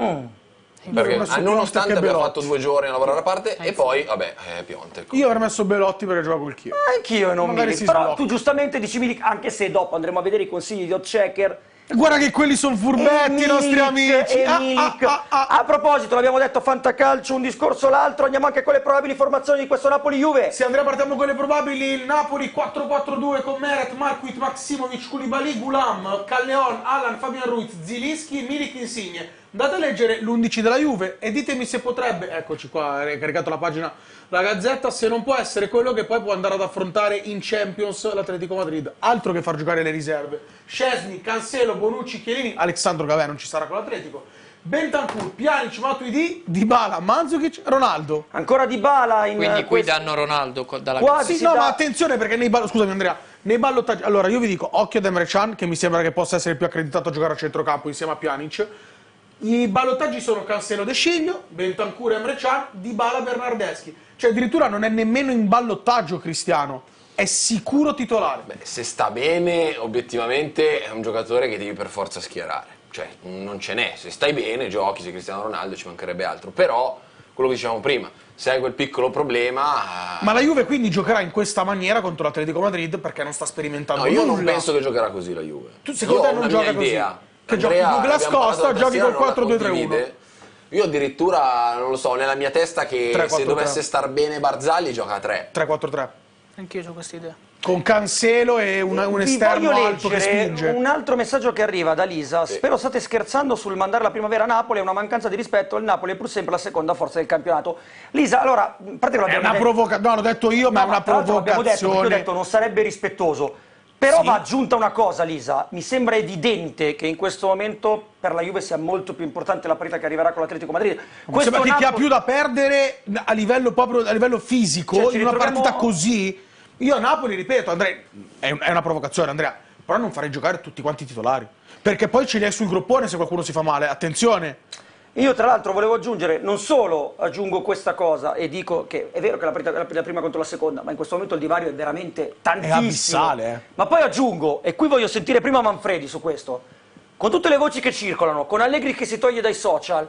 Mm. perché ah, nonostante abbia Belotti. fatto due giorni a lavorare a parte, e poi, vabbè, eh, Piontek. Io avrei messo Belotti perché gioca col Chievo. Anch'io e non Magari si Però sblocca. tu giustamente dici Milik, anche se dopo andremo a vedere i consigli di Hotchecker. Guarda che quelli sono furbetti, i nostri amici. E Ah, Milik. ah, ah, ah. A proposito, l'abbiamo detto Fantacalcio, un discorso l'altro, andiamo anche con le probabili formazioni di questo Napoli-Juve. Se Andrea partiamo con le probabili, il Napoli 4-4-2 con Meret, Marquit, Maximovic, Koulibaly, Gulam, Calleon, Alan, Fabian Ruiz, Zilinski, Milik Insigne. Andate a leggere l'11 della Juve e ditemi se potrebbe, eccoci qua, ha caricato la pagina la Gazzetta, se non può essere quello che poi può andare ad affrontare in Champions l'Atletico Madrid. Altro che far giocare le riserve. Scesni, Cancelo, Bonucci, Chiellini, Alessandro Gavè non ci sarà con l'Atletico. Bentancur, Pjanic, Matuidi, Dybala, Mandzukic, Ronaldo. Ancora Di Bala in Quindi qui questo- danno Ronaldo dalla Quasi Sì, no, dà- ma attenzione perché nei bal- scusami Andrea, Nei ballottaggi, allora io vi dico, occhio ad Emre Can, che mi sembra che possa essere più accreditato a giocare a centrocampo insieme a Pjanic. I ballottaggi sono Cancelo De Sciglio, Bentancur Emre Can, Dybala Bernardeschi. Cioè addirittura non è nemmeno in ballottaggio Cristiano, è sicuro titolare. Beh, se sta bene, obiettivamente è un giocatore che devi per forza schierare. Cioè, non ce n'è. Se stai bene, giochi, sei Cristiano Ronaldo, ci mancherebbe altro. Però, quello che dicevamo prima, se hai quel piccolo problema... Ma la Juve quindi giocherà in questa maniera contro l'Atletico Madrid perché non sta sperimentando No, io non nulla. penso che giocherà così la Juve. Tu, secondo Io te non gioca così? idea. Che giochi Andrea, Douglas l'abbiamo Costa, giochi col stasera, non la 4-2-3-1. condivide. Io addirittura, non lo so, nella mia testa che 3-4-3. se dovesse star bene Barzagli gioca a 3. 3-4-3. Anch'io ho questa idea. Con Cancelo e una- un esterno alto che leggere spinge. un altro messaggio che arriva da Lisa. Spero state scherzando sul mandare la primavera a Napoli, è una mancanza di rispetto. Il Napoli è pur sempre la seconda forza del campionato. Lisa, allora, che È una provocazione, no, l'ho detto io, ma è No, una l'abbiamo detto, provocazione. detto non sarebbe rispettoso. Però Sì. va aggiunta una cosa, Lisa. Mi sembra evidente che in questo momento per la Juve sia molto più importante la partita che arriverà con l'Atletico Madrid. Mi sembra che chi ha Napoli- più da perdere a livello, proprio, a livello fisico Cioè, ci in una ritroviamo- partita così. Io a Napoli, ripeto, Andrea, è una provocazione, Andrea, però non farei giocare tutti quanti i titolari. Perché poi ce li hai sul groppone se qualcuno si fa male. Attenzione. Io tra l'altro volevo aggiungere, non solo aggiungo questa cosa e dico che è vero che la la, la prima contro la seconda, ma in questo momento il divario è veramente tantissimo. abissale, eh. Ma poi aggiungo, e qui voglio sentire prima Manfredi su questo, con tutte le voci che circolano, con Allegri che si toglie dai social,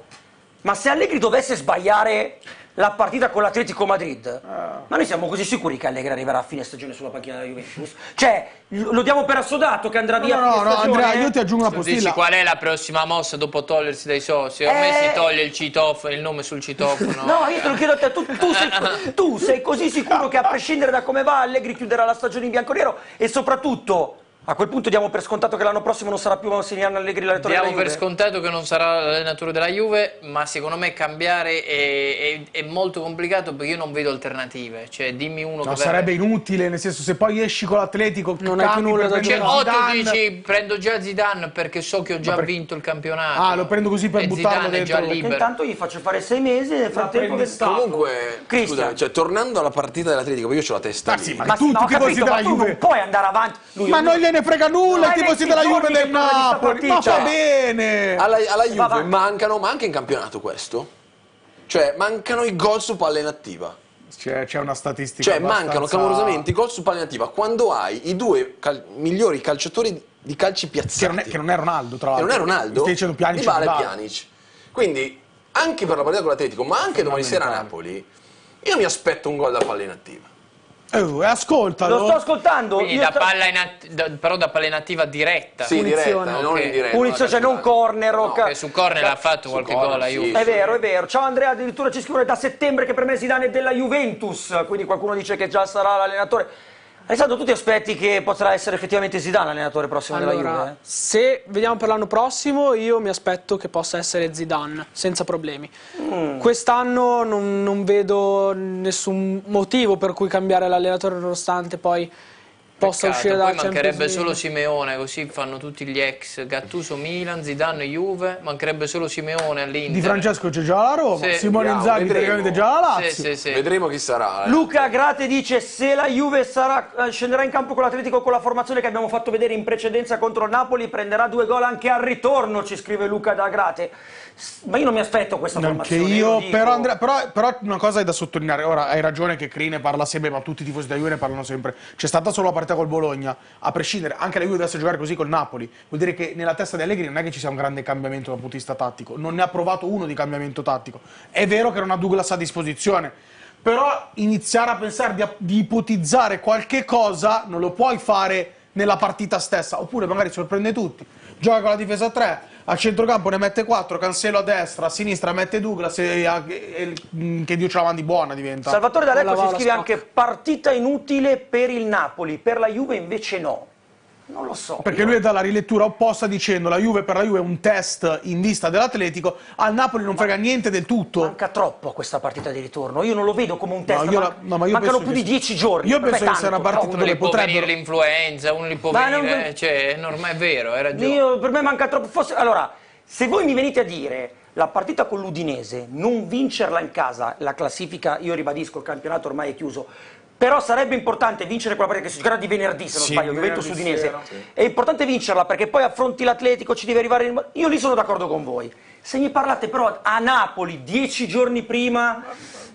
ma se Allegri dovesse sbagliare la partita con l'Atletico Madrid, Ah. ma noi siamo così sicuri che Allegri arriverà a fine stagione sulla panchina della Juventus? Cioè, lo diamo per assodato che andrà No, via no, a fine no, stagione? Andrea, io ti aggiungo una Tu dici postilla. qual è la prossima mossa dopo togliersi dai soci? Ormai Eh. si toglie il citofono, il nome sul citofono. No, io te lo chiedo a te, tu, tu sei, tu sei così sicuro che a prescindere da come va Allegri chiuderà la stagione in bianconero e soprattutto a quel punto diamo per scontato che l'anno prossimo non sarà più Massimiliano Allegri l'allenatore Diamo della per Juve? scontato che non sarà l'allenatore della Juve, ma secondo me cambiare è, è- è molto complicato perché io non vedo alternative. Cioè, dimmi uno No, che sarebbe inutile, nel senso, se poi esci con l'Atletico, Non hai più nulla per da Cioè, o tu Zidane. dici prendo già Zidane perché so che ho già per- vinto il campionato. Ah, lo prendo così per e buttarlo Zidane è già dentro. Che libero. intanto gli faccio fare sei mesi e nel frattempo che... stato. Comunque, scusa, cioè, tornando alla partita dell'Atletico, io ho la testa Ma lì. sì, ma, Ma, tutti ma ho i tifosi capito, della ma tu non puoi andare avanti. Lui- Ma non gliene frega nulla Ma i è tifosi 20 della Juve del che di Napoli. Ma va bene. Alla, alla Juve avanti. mancano, ma anche in campionato questo. Cioè, mancano i gol su palla inattiva. C'è, c'è una statistica. Cioè, abbastanza- mancano clamorosamente i gol su palla inattiva quando hai i due cal- migliori calciatori di calci piazzati. Che non, è, che non è Ronaldo, tra Che l'altro. non è Ronaldo, Stai dicendo Pjanic Dybala e Dybala. Pjanic. Quindi, anche per la partita con l'Atletico, ma anche domani sera a Napoli, io mi aspetto un gol da palla inattiva. Eh, ascoltalo. Lo sto ascoltando. Quindi da sto- palla da- però da palla inattiva diretta. Sì, Punizione. diretta, non in diretta. Punizione, cioè non corner, No. Che su corner ha fatto qualche corner, gol la sì. Juve. È vero, è vero. Ciao Andrea, addirittura ci scrivono da settembre che per me Zidane è della Juventus, quindi qualcuno dice che già sarà l'allenatore. Alessandro, tu ti aspetti che potrà essere effettivamente Zidane l'allenatore prossimo della Juve? Allora, eh? se vediamo per l'anno prossimo, io mi aspetto che possa essere Zidane, senza problemi. Mm. Quest'anno non, non vedo nessun motivo per cui cambiare l'allenatore, nonostante poi possa uscire poi dalla Champions mancherebbe League. solo Simeone, così fanno tutti gli ex. Gattuso Milan, Zidane Juve, mancherebbe solo Simeone all'Inter. Di Francesco c'è già la Roma, Sì. Simone Vediamo, Inzaghi vedremo. praticamente già la Lazio. Sì, sì, sì. Vedremo chi sarà. eh. Luca Grate dice se la Juve sarà- eh, scenderà in campo con l'Atletico con la formazione che abbiamo fatto vedere in precedenza contro il Napoli prenderà due gol anche al ritorno, ci scrive Luca da Grate. Ma io non mi aspetto questa Anche formazione. io, lo dico. però, Andrea, però, però una cosa è da sottolineare. Ora hai ragione che Crine parla sempre, ma tutti i tifosi della Juve ne parlano sempre. C'è stata solo la partita col Bologna, a prescindere, anche la Juve dovesse giocare così col Napoli. Vuol dire che nella testa di Allegri non è che ci sia un grande cambiamento dal punto di vista tattico, non ne ha provato uno di cambiamento tattico. È vero che non ha Douglas a disposizione, però iniziare a pensare di, di ipotizzare qualche cosa non lo puoi fare nella partita stessa, oppure magari sorprende tutti. Gioca con la difesa a 3, a centrocampo ne mette 4, Cancelo a destra, a sinistra mette Douglas e, e- e- che Dio ce la mandi buona diventa. Salvatore D'Alecco si scrive anche partita inutile per il Napoli, per la Juve invece no. Non lo so. Perché lui è dalla rilettura opposta dicendo la Juve per la Juve è un test in vista dell'Atletico, al Napoli non frega niente del tutto. Manca troppo a questa partita di ritorno. Io non lo vedo come un test. No, io la- no, ma io mancano più che- di dieci giorni. Io penso che sia una partita troppo. Uno gli può potrebbero- venire l'influenza, uno gli può Ma non- venire... Cioè, non è vero, hai ragione. Io- per me manca troppo. Fosse, allora, se voi mi venite a dire la partita con l'Udinese, non vincerla in casa, la classifica, io ribadisco, il campionato ormai è chiuso. Però sarebbe importante vincere quella partita che si giocherà di venerdì, se non Sì, sbaglio, Juventus Udinese. sera. È importante vincerla perché poi affronti l'Atletico, ci deve arrivare il... Io lì sono d'accordo con voi. Se mi parlate però a Napoli dieci giorni prima,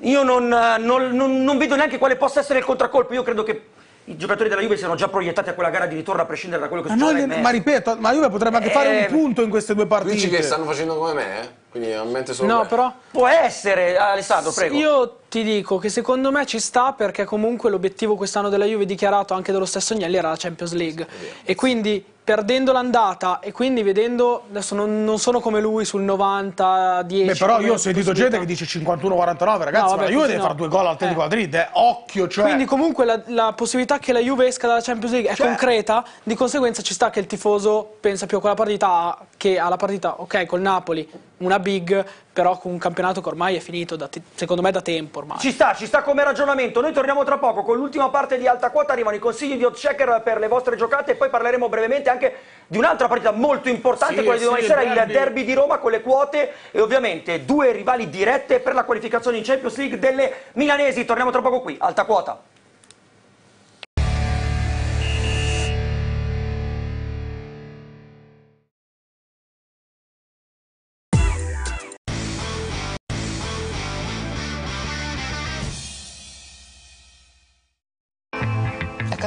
io non, non- non- non vedo neanche quale possa essere il contraccolpo. Io credo che i giocatori della Juve siano già proiettati a quella gara di ritorno a prescindere da quello che Ma, noi- in ma Messi. ripeto, ma Juve potrebbe anche fare Eh, un punto in queste due partite. Dici che stanno facendo come me, eh? Quindi a mente solo No, me. però Può essere, Alessandro, prego. Io ti dico che secondo me ci sta perché comunque l'obiettivo quest'anno della Juve dichiarato anche dello stesso Agnelli era la Champions League e quindi perdendo l'andata e quindi vedendo adesso non, non sono come lui sul 90 10 Beh, però io ho sentito gente che dice 51-49, ragazzi, No, ma vabbè, la Juve deve no. fare due gol all'Atletico Eh. Madrid, eh. occhio, cioè... Quindi comunque la, la possibilità che la Juve esca dalla Champions League è Cioè- concreta, di conseguenza ci sta che il tifoso pensa più a quella partita che alla partita, ok, col Napoli, una big, però con un campionato che ormai è finito, da secondo me da tempo ormai. Ci sta, ci sta come ragionamento. Noi torniamo tra poco con l'ultima parte di alta quota. Arrivano i consigli di Checker per le vostre giocate e poi parleremo brevemente anche di un'altra partita molto importante, Sì, quella di domani sì, sera, il il derby. derby di Roma con le quote e ovviamente due rivali dirette per la qualificazione in Champions League delle milanesi. Torniamo tra poco qui, alta quota.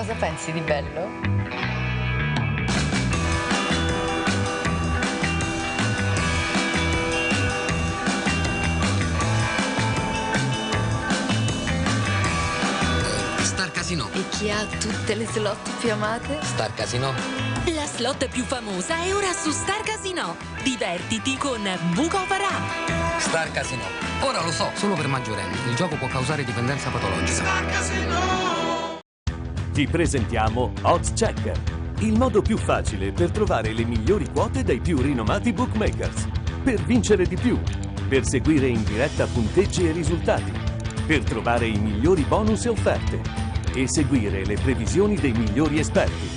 Cosa pensi di bello? Star Casino. E chi ha tutte le slot più amate? Star Casino. La slot più famosa è ora su Star Casino. Divertiti con Buco Farà. Star Casino. Ora lo so, solo per maggiorenni. Il gioco può causare dipendenza patologica. Ti presentiamo Odds Checker, il modo più facile per trovare le migliori quote dai più rinomati bookmakers. Per vincere di più, per seguire in diretta punteggi e risultati, per trovare i migliori bonus e offerte e seguire le previsioni dei migliori esperti.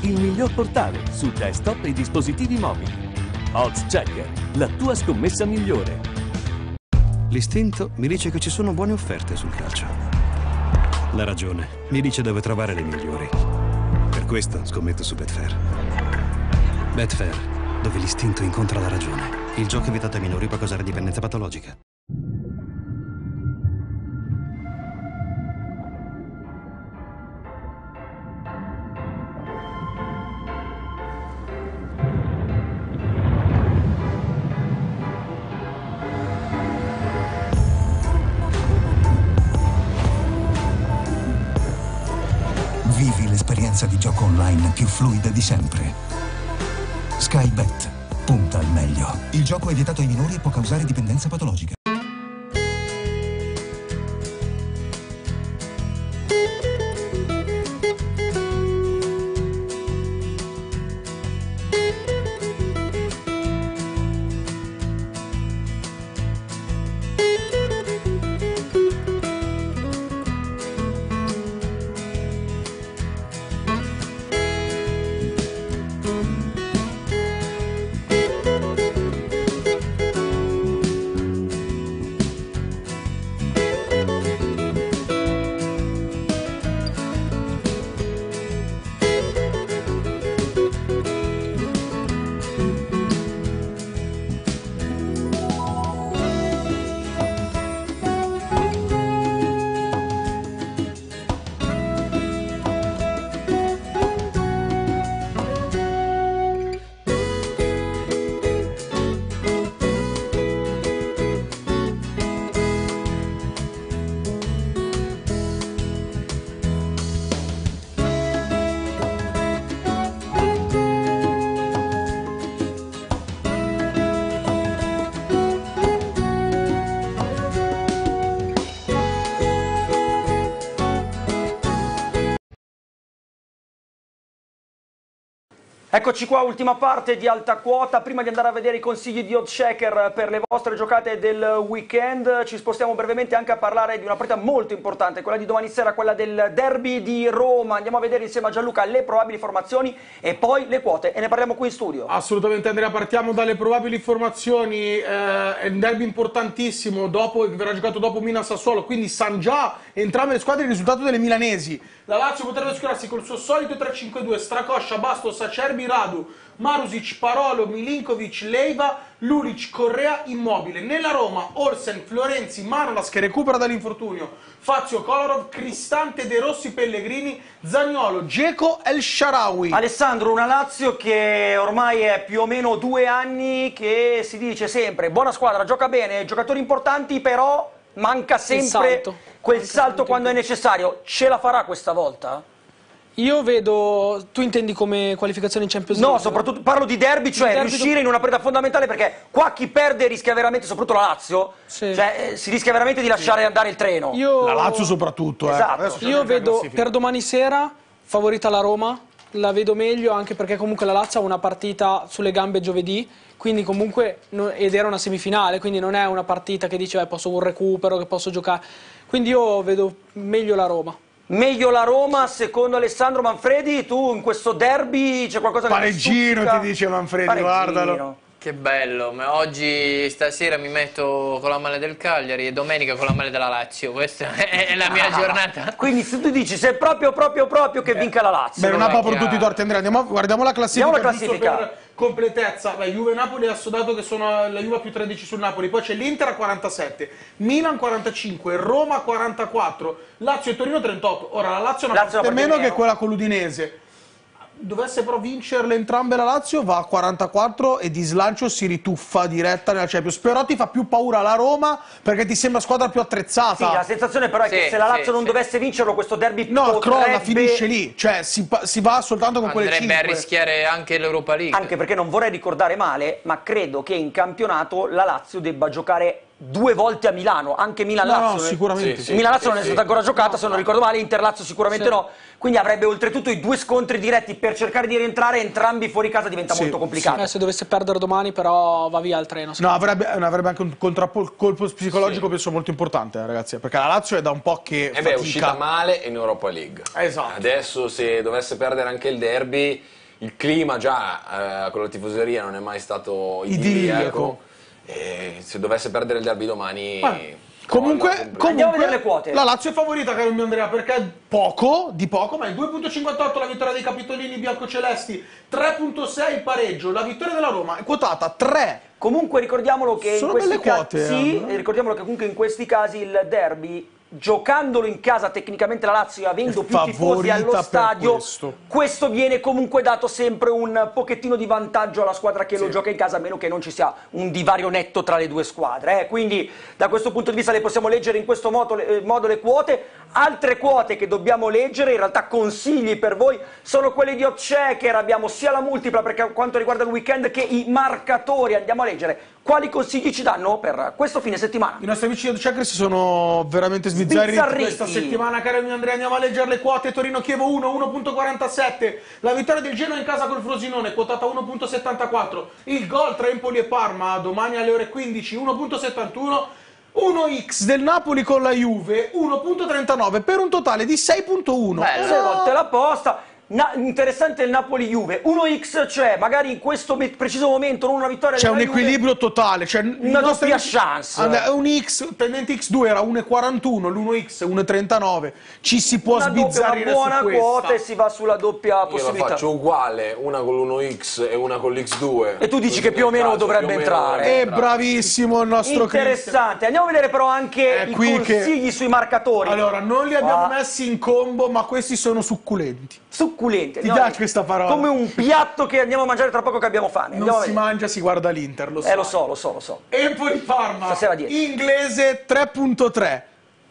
Il miglior portale su desktop e dispositivi mobili. Odds Checker, la tua scommessa migliore. L'istinto mi dice che ci sono buone offerte sul calcio. La ragione mi dice dove trovare le migliori. Per questo scommetto su Betfair. Betfair, dove l'istinto incontra la ragione. Il gioco è vietato ai minori può causare dipendenza patologica. Più fluida di sempre. Skybet. Punta al meglio. Il gioco è vietato ai minori e può causare dipendenza patologica. Eccoci qua, ultima parte di alta quota. Prima di andare a vedere i consigli di Oddchecker per le vostre giocate del weekend, ci spostiamo brevemente anche a parlare di una partita molto importante, quella di domani sera, quella del derby di Roma. Andiamo a vedere insieme a Gianluca le probabili formazioni e poi le quote e ne parliamo qui in studio. Assolutamente Andrea, partiamo dalle probabili formazioni, eh, è un derby importantissimo, dopo, verrà giocato dopo Milan-Sassuolo, quindi sanno già entrambe le squadre il risultato delle milanesi. La Lazio potrebbe schierarsi col suo solito 3-5-2, Stracoscia, Bastos, Acerbi, Radu, Marusic, Parolo, Milinkovic, Leiva, Lulic, Correa, Immobile. Nella Roma, Olsen, Florenzi, Manolas che recupera dall'infortunio, Fazio, Kolarov, Cristante, De Rossi, Pellegrini, Zagnolo, Geco, El Sharawi. Alessandro, una Lazio che ormai è più o meno due anni che si dice sempre buona squadra, gioca bene, giocatori importanti, però manca sempre. Quel salto quando è necessario. Ce la farà questa volta? Io vedo. Tu intendi come qualificazione in Champions No, League? soprattutto parlo di derby, cioè derby riuscire in una partita fondamentale perché qua chi perde rischia veramente, soprattutto la Lazio, Sì. cioè eh, si rischia veramente di lasciare andare il treno. Io, La Lazio soprattutto, eh. Esatto. Adesso c'è io vedo per domani sera favorita la Roma. La vedo meglio anche perché comunque la Lazio ha una partita sulle gambe giovedì. Quindi comunque no- ed era una semifinale, quindi non è una partita che dice "Eh, posso un recupero, che posso giocare. Quindi io vedo meglio la Roma. Meglio la Roma, secondo Alessandro Manfredi, tu in questo derby c'è qualcosa che ti Pareggino ti dice Manfredi, Pareggino. guardalo. Che bello, ma oggi stasera mi metto con la maglia del Cagliari e domenica con la maglia della Lazio, questa è la mia giornata. Quindi se tu dici se è proprio proprio proprio che vinca la Lazio. Beh, non ha è proprio chiaro. tutti i torti Andrea, andiamo a- guardiamo la classifica, Andiamo giusto classifica. per completezza. Beh, Juve e Napoli ha assodato che sono la Juve più 13 sul Napoli, poi c'è l'Inter a 47, Milan 45, Roma 44, Lazio e Torino 38. Ora la Lazio è una Lazio è una partita partita meno che quella con l'Udinese. Dovesse però vincerle entrambe la Lazio va a 44 e di slancio si rituffa diretta nella Champions. Però ti fa più paura la Roma perché ti sembra squadra più attrezzata. Sì, la sensazione però è che Sì, se la sì, Lazio non sì. dovesse vincerlo questo derby No, crolla, potrebbe- finisce lì, cioè si, si va soltanto con quelle Andrebbe 5. a rischiare anche l'Europa League. Anche perché non vorrei ricordare male, ma credo che in campionato la Lazio debba giocare due volte a Milano, anche Milan-Lazio. No, no, è- sicuramente Sì, sì. Milan-Lazio non è sì. stata ancora giocata, se non ricordo male, Inter-Lazio sicuramente Sì. no. Quindi avrebbe oltretutto i due scontri diretti per cercare di rientrare entrambi fuori casa diventa Sì, molto complicato. Eh, se dovesse perdere domani, però va via il treno. No, avrebbe, avrebbe anche un contrappo- colpo psicologico, penso, molto importante, eh, ragazzi. Perché la Lazio è da un po' che. E beh, è uscita male in Europa League. Esatto. Adesso se dovesse perdere anche il derby, il clima già eh, con la tifoseria non è mai stato Idilliaco. idilliaco. E se dovesse perdere il derby domani... Guarda, Comunque, comunque vedere le quote. la Lazio è favorita, caro mio Andrea, perché è poco, di poco, ma è 2.58 la vittoria dei capitolini biancocelesti, 3.6 il pareggio, la vittoria della Roma è quotata 3. Comunque ricordiamolo che in Sono questi belle casi quote, sì, eh. ricordiamolo che comunque in questi casi il derby giocandolo in casa tecnicamente la Lazio e avendo più tifosi allo stadio questo. questo viene comunque dato sempre un pochettino di vantaggio alla squadra che lo gioca in casa a meno che non ci sia un divario netto tra le due squadre eh. quindi da questo punto di vista le possiamo leggere in questo modo, eh, modo le quote altre quote che dobbiamo leggere in realtà consigli per voi sono quelli di Checker abbiamo sia la multipla per quanto riguarda il weekend che i marcatori andiamo a leggere quali consigli ci danno per questo fine settimana I nostri amici di checker si sono veramente sbizzarriti questa settimana, caro mio Andrea. Andiamo a leggere le quote. Torino-Chievo 1, 1.47. La vittoria del Genoa in casa col Frosinone, quotata 1.74. Il gol tra Empoli e Parma domani alle ore 15, 1.71. 1x del Napoli con la Juve, 1.39 per un totale di 6.1. Bello. sei volte la posta Na- interessante il Napoli-Juve 1x cioè magari in questo me- preciso momento non una vittoria C'è un Juve, equilibrio totale. Cioè, Una nostri doppia chance. Andrea, Un X, tendente X2 era 1,41, l'1X 1,39. Ci si può una doppia, una sbizzarrire buona quota e si va sulla doppia Io la possibilità faccio uguale, una con l'1x e una con l'x2. E tu dici che più o meno caso dovrebbe o meno entrare. È entrare. bravissimo il nostro interessante andiamo a vedere però anche È i qui che- consigli sui marcatori Allora, non li abbiamo Qua. messi in combo, ma questi sono succulenti. succulenti Ti Andiamo a piace questa parola? come un piatto che andiamo a mangiare tra poco che abbiamo fame Non si mangia, si guarda l'Inter, lo so. eh lo so lo so lo so Empoli Parma, Stasera inglese 3.3.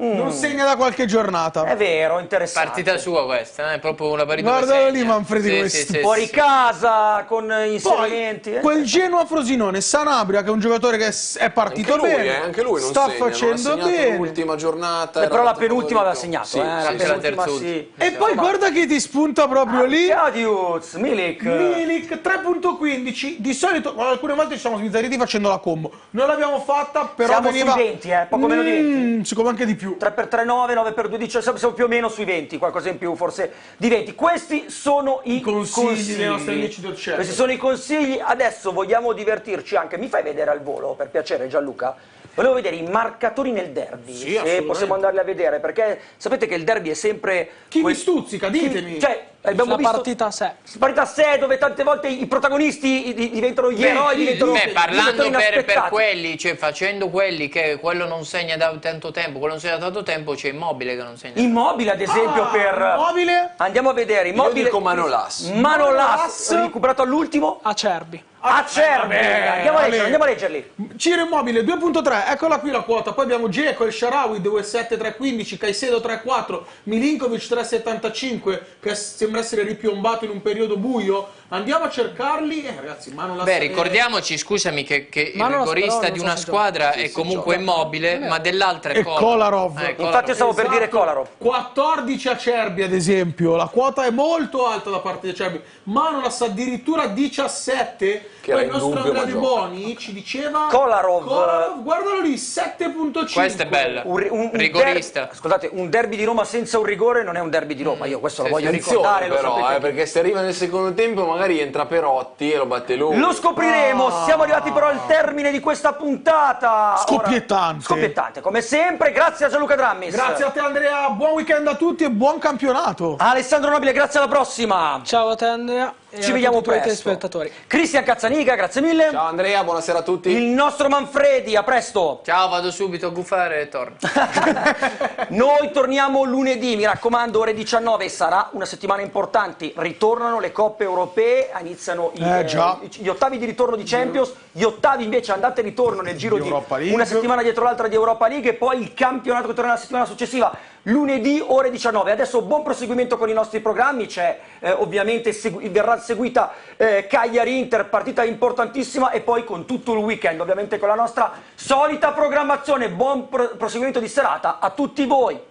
non segna da qualche giornata. È vero, interessante. Partita sua questa, eh? è proprio una partita Guardalo lì. Manfredi Sì, come sì, sì, Fuori sì. casa, con inserimenti. eh. Quel Genoa Frosinone, Sanabria che è un giocatore che è- partito Anche lui, bene, eh, anche lui non sta segna, non facendo segnato bene. l'ultima giornata. Eh, però la penultima aveva segnato, Sì, eh, sì, la sì. la penultima sì. E poi guarda chi ti spunta proprio lì. Adiuz, Milik. Milik 3.15 di solito alcune volte ci siamo sbizzarriti facendo la combo non l'abbiamo fatta però Siamo veniva sui 20, eh, poco meno di 20. Mm, siccome anche di più 3 x 3 9, 9 x 12, siamo più o meno sui 20, qualcosa in più forse di 20. Questi sono i, consigli dei nostri amici del Chelsea. Questi sono i consigli. Adesso vogliamo divertirci anche. Mi fai vedere al volo, per piacere, Gianluca? Volevo vedere i marcatori nel derby, Sì, se possiamo andarli a vedere, perché sapete che il derby è sempre... chi quel- mi stuzzica ditemi Chi- Cioè, abbiamo visto... partita a sé. Partita a sé dove tante volte i protagonisti di- diventano gli Beh, eroi, diventano, Beh, parlando diventano per, per quelli, cioè facendo quelli che quello non segna da tanto tempo, quello non segna da tanto tempo, c'è Immobile che non segna. Immobile, ad esempio, Ah, per... Immobile? Andiamo a vedere. Immobile... dico Manolas. Manolas, Manolas. recuperato all'ultimo. Acerbi. Acerbi. Andiamo leggerli, andiamo a leggerli. Ciro Immobile 2.3 eccola qui la quota poi abbiamo Geco El Sharawi 2.7 3.15 Caicedo 3.4 Milinkovic 3.75 che sembra essere ripiombato in un periodo buio andiamo a cercarli eh, ragazzi Manolas Beh, è- ricordiamoci, scusami, che, che il rigorista di una squadra è comunque immobile, ma dell'altra è Kolarov. Eh, Infatti stavo per dire Esatto. Kolarov. 14 Acerbi ad esempio, la quota è molto alta da parte di Acerbi, Manolas addirittura 17, Che poi il nostro dubbio, Andrea ma De gioca. Boni ci diceva Kolarov. Kolarov, guardalo lì 7.5 Questa è bella. Un, un- un Rigorista. scusate, un derby di Roma senza un rigore non è un derby di Roma. Io questo lo Sì, voglio sì. ricordare. Lo, però, sapete eh, perché se arriva nel secondo tempo magari entra Perotti e lo batte lui. Lo scopriremo, Ah. siamo arrivati però al termine di questa puntata. Ora- Scoppiettante. Scoppiettante, come sempre, grazie a Gianluca Drammis. Grazie a te Andrea, buon weekend a tutti e buon campionato. Alessandro Nobile, grazie alla prossima. Ciao a te Andrea e Ci vediamo presto. telespettatori. Cristian Cazzaniga, grazie mille. Ciao Andrea, buonasera a tutti. Il nostro Manfredi, a presto. Ciao, vado subito a gufare e torno. Noi torniamo lunedì, mi raccomando, ore 19, sarà una settimana importante. Ritornano le coppe europee, iniziano i- Eh, eh, gli ottavi di ritorno di Champions, gli ottavi invece andate e ritorno nel giro Di di, una settimana dietro l'altra di Europa League e poi il campionato che torna la settimana successiva, lunedì ore 19. Adesso buon proseguimento con i nostri programmi, c'è eh, ovviamente segu- verrà seguita eh, Cagliari Inter, partita importantissima e poi con tutto il weekend, ovviamente con la nostra solita programmazione. Buon pro- proseguimento di serata a tutti voi.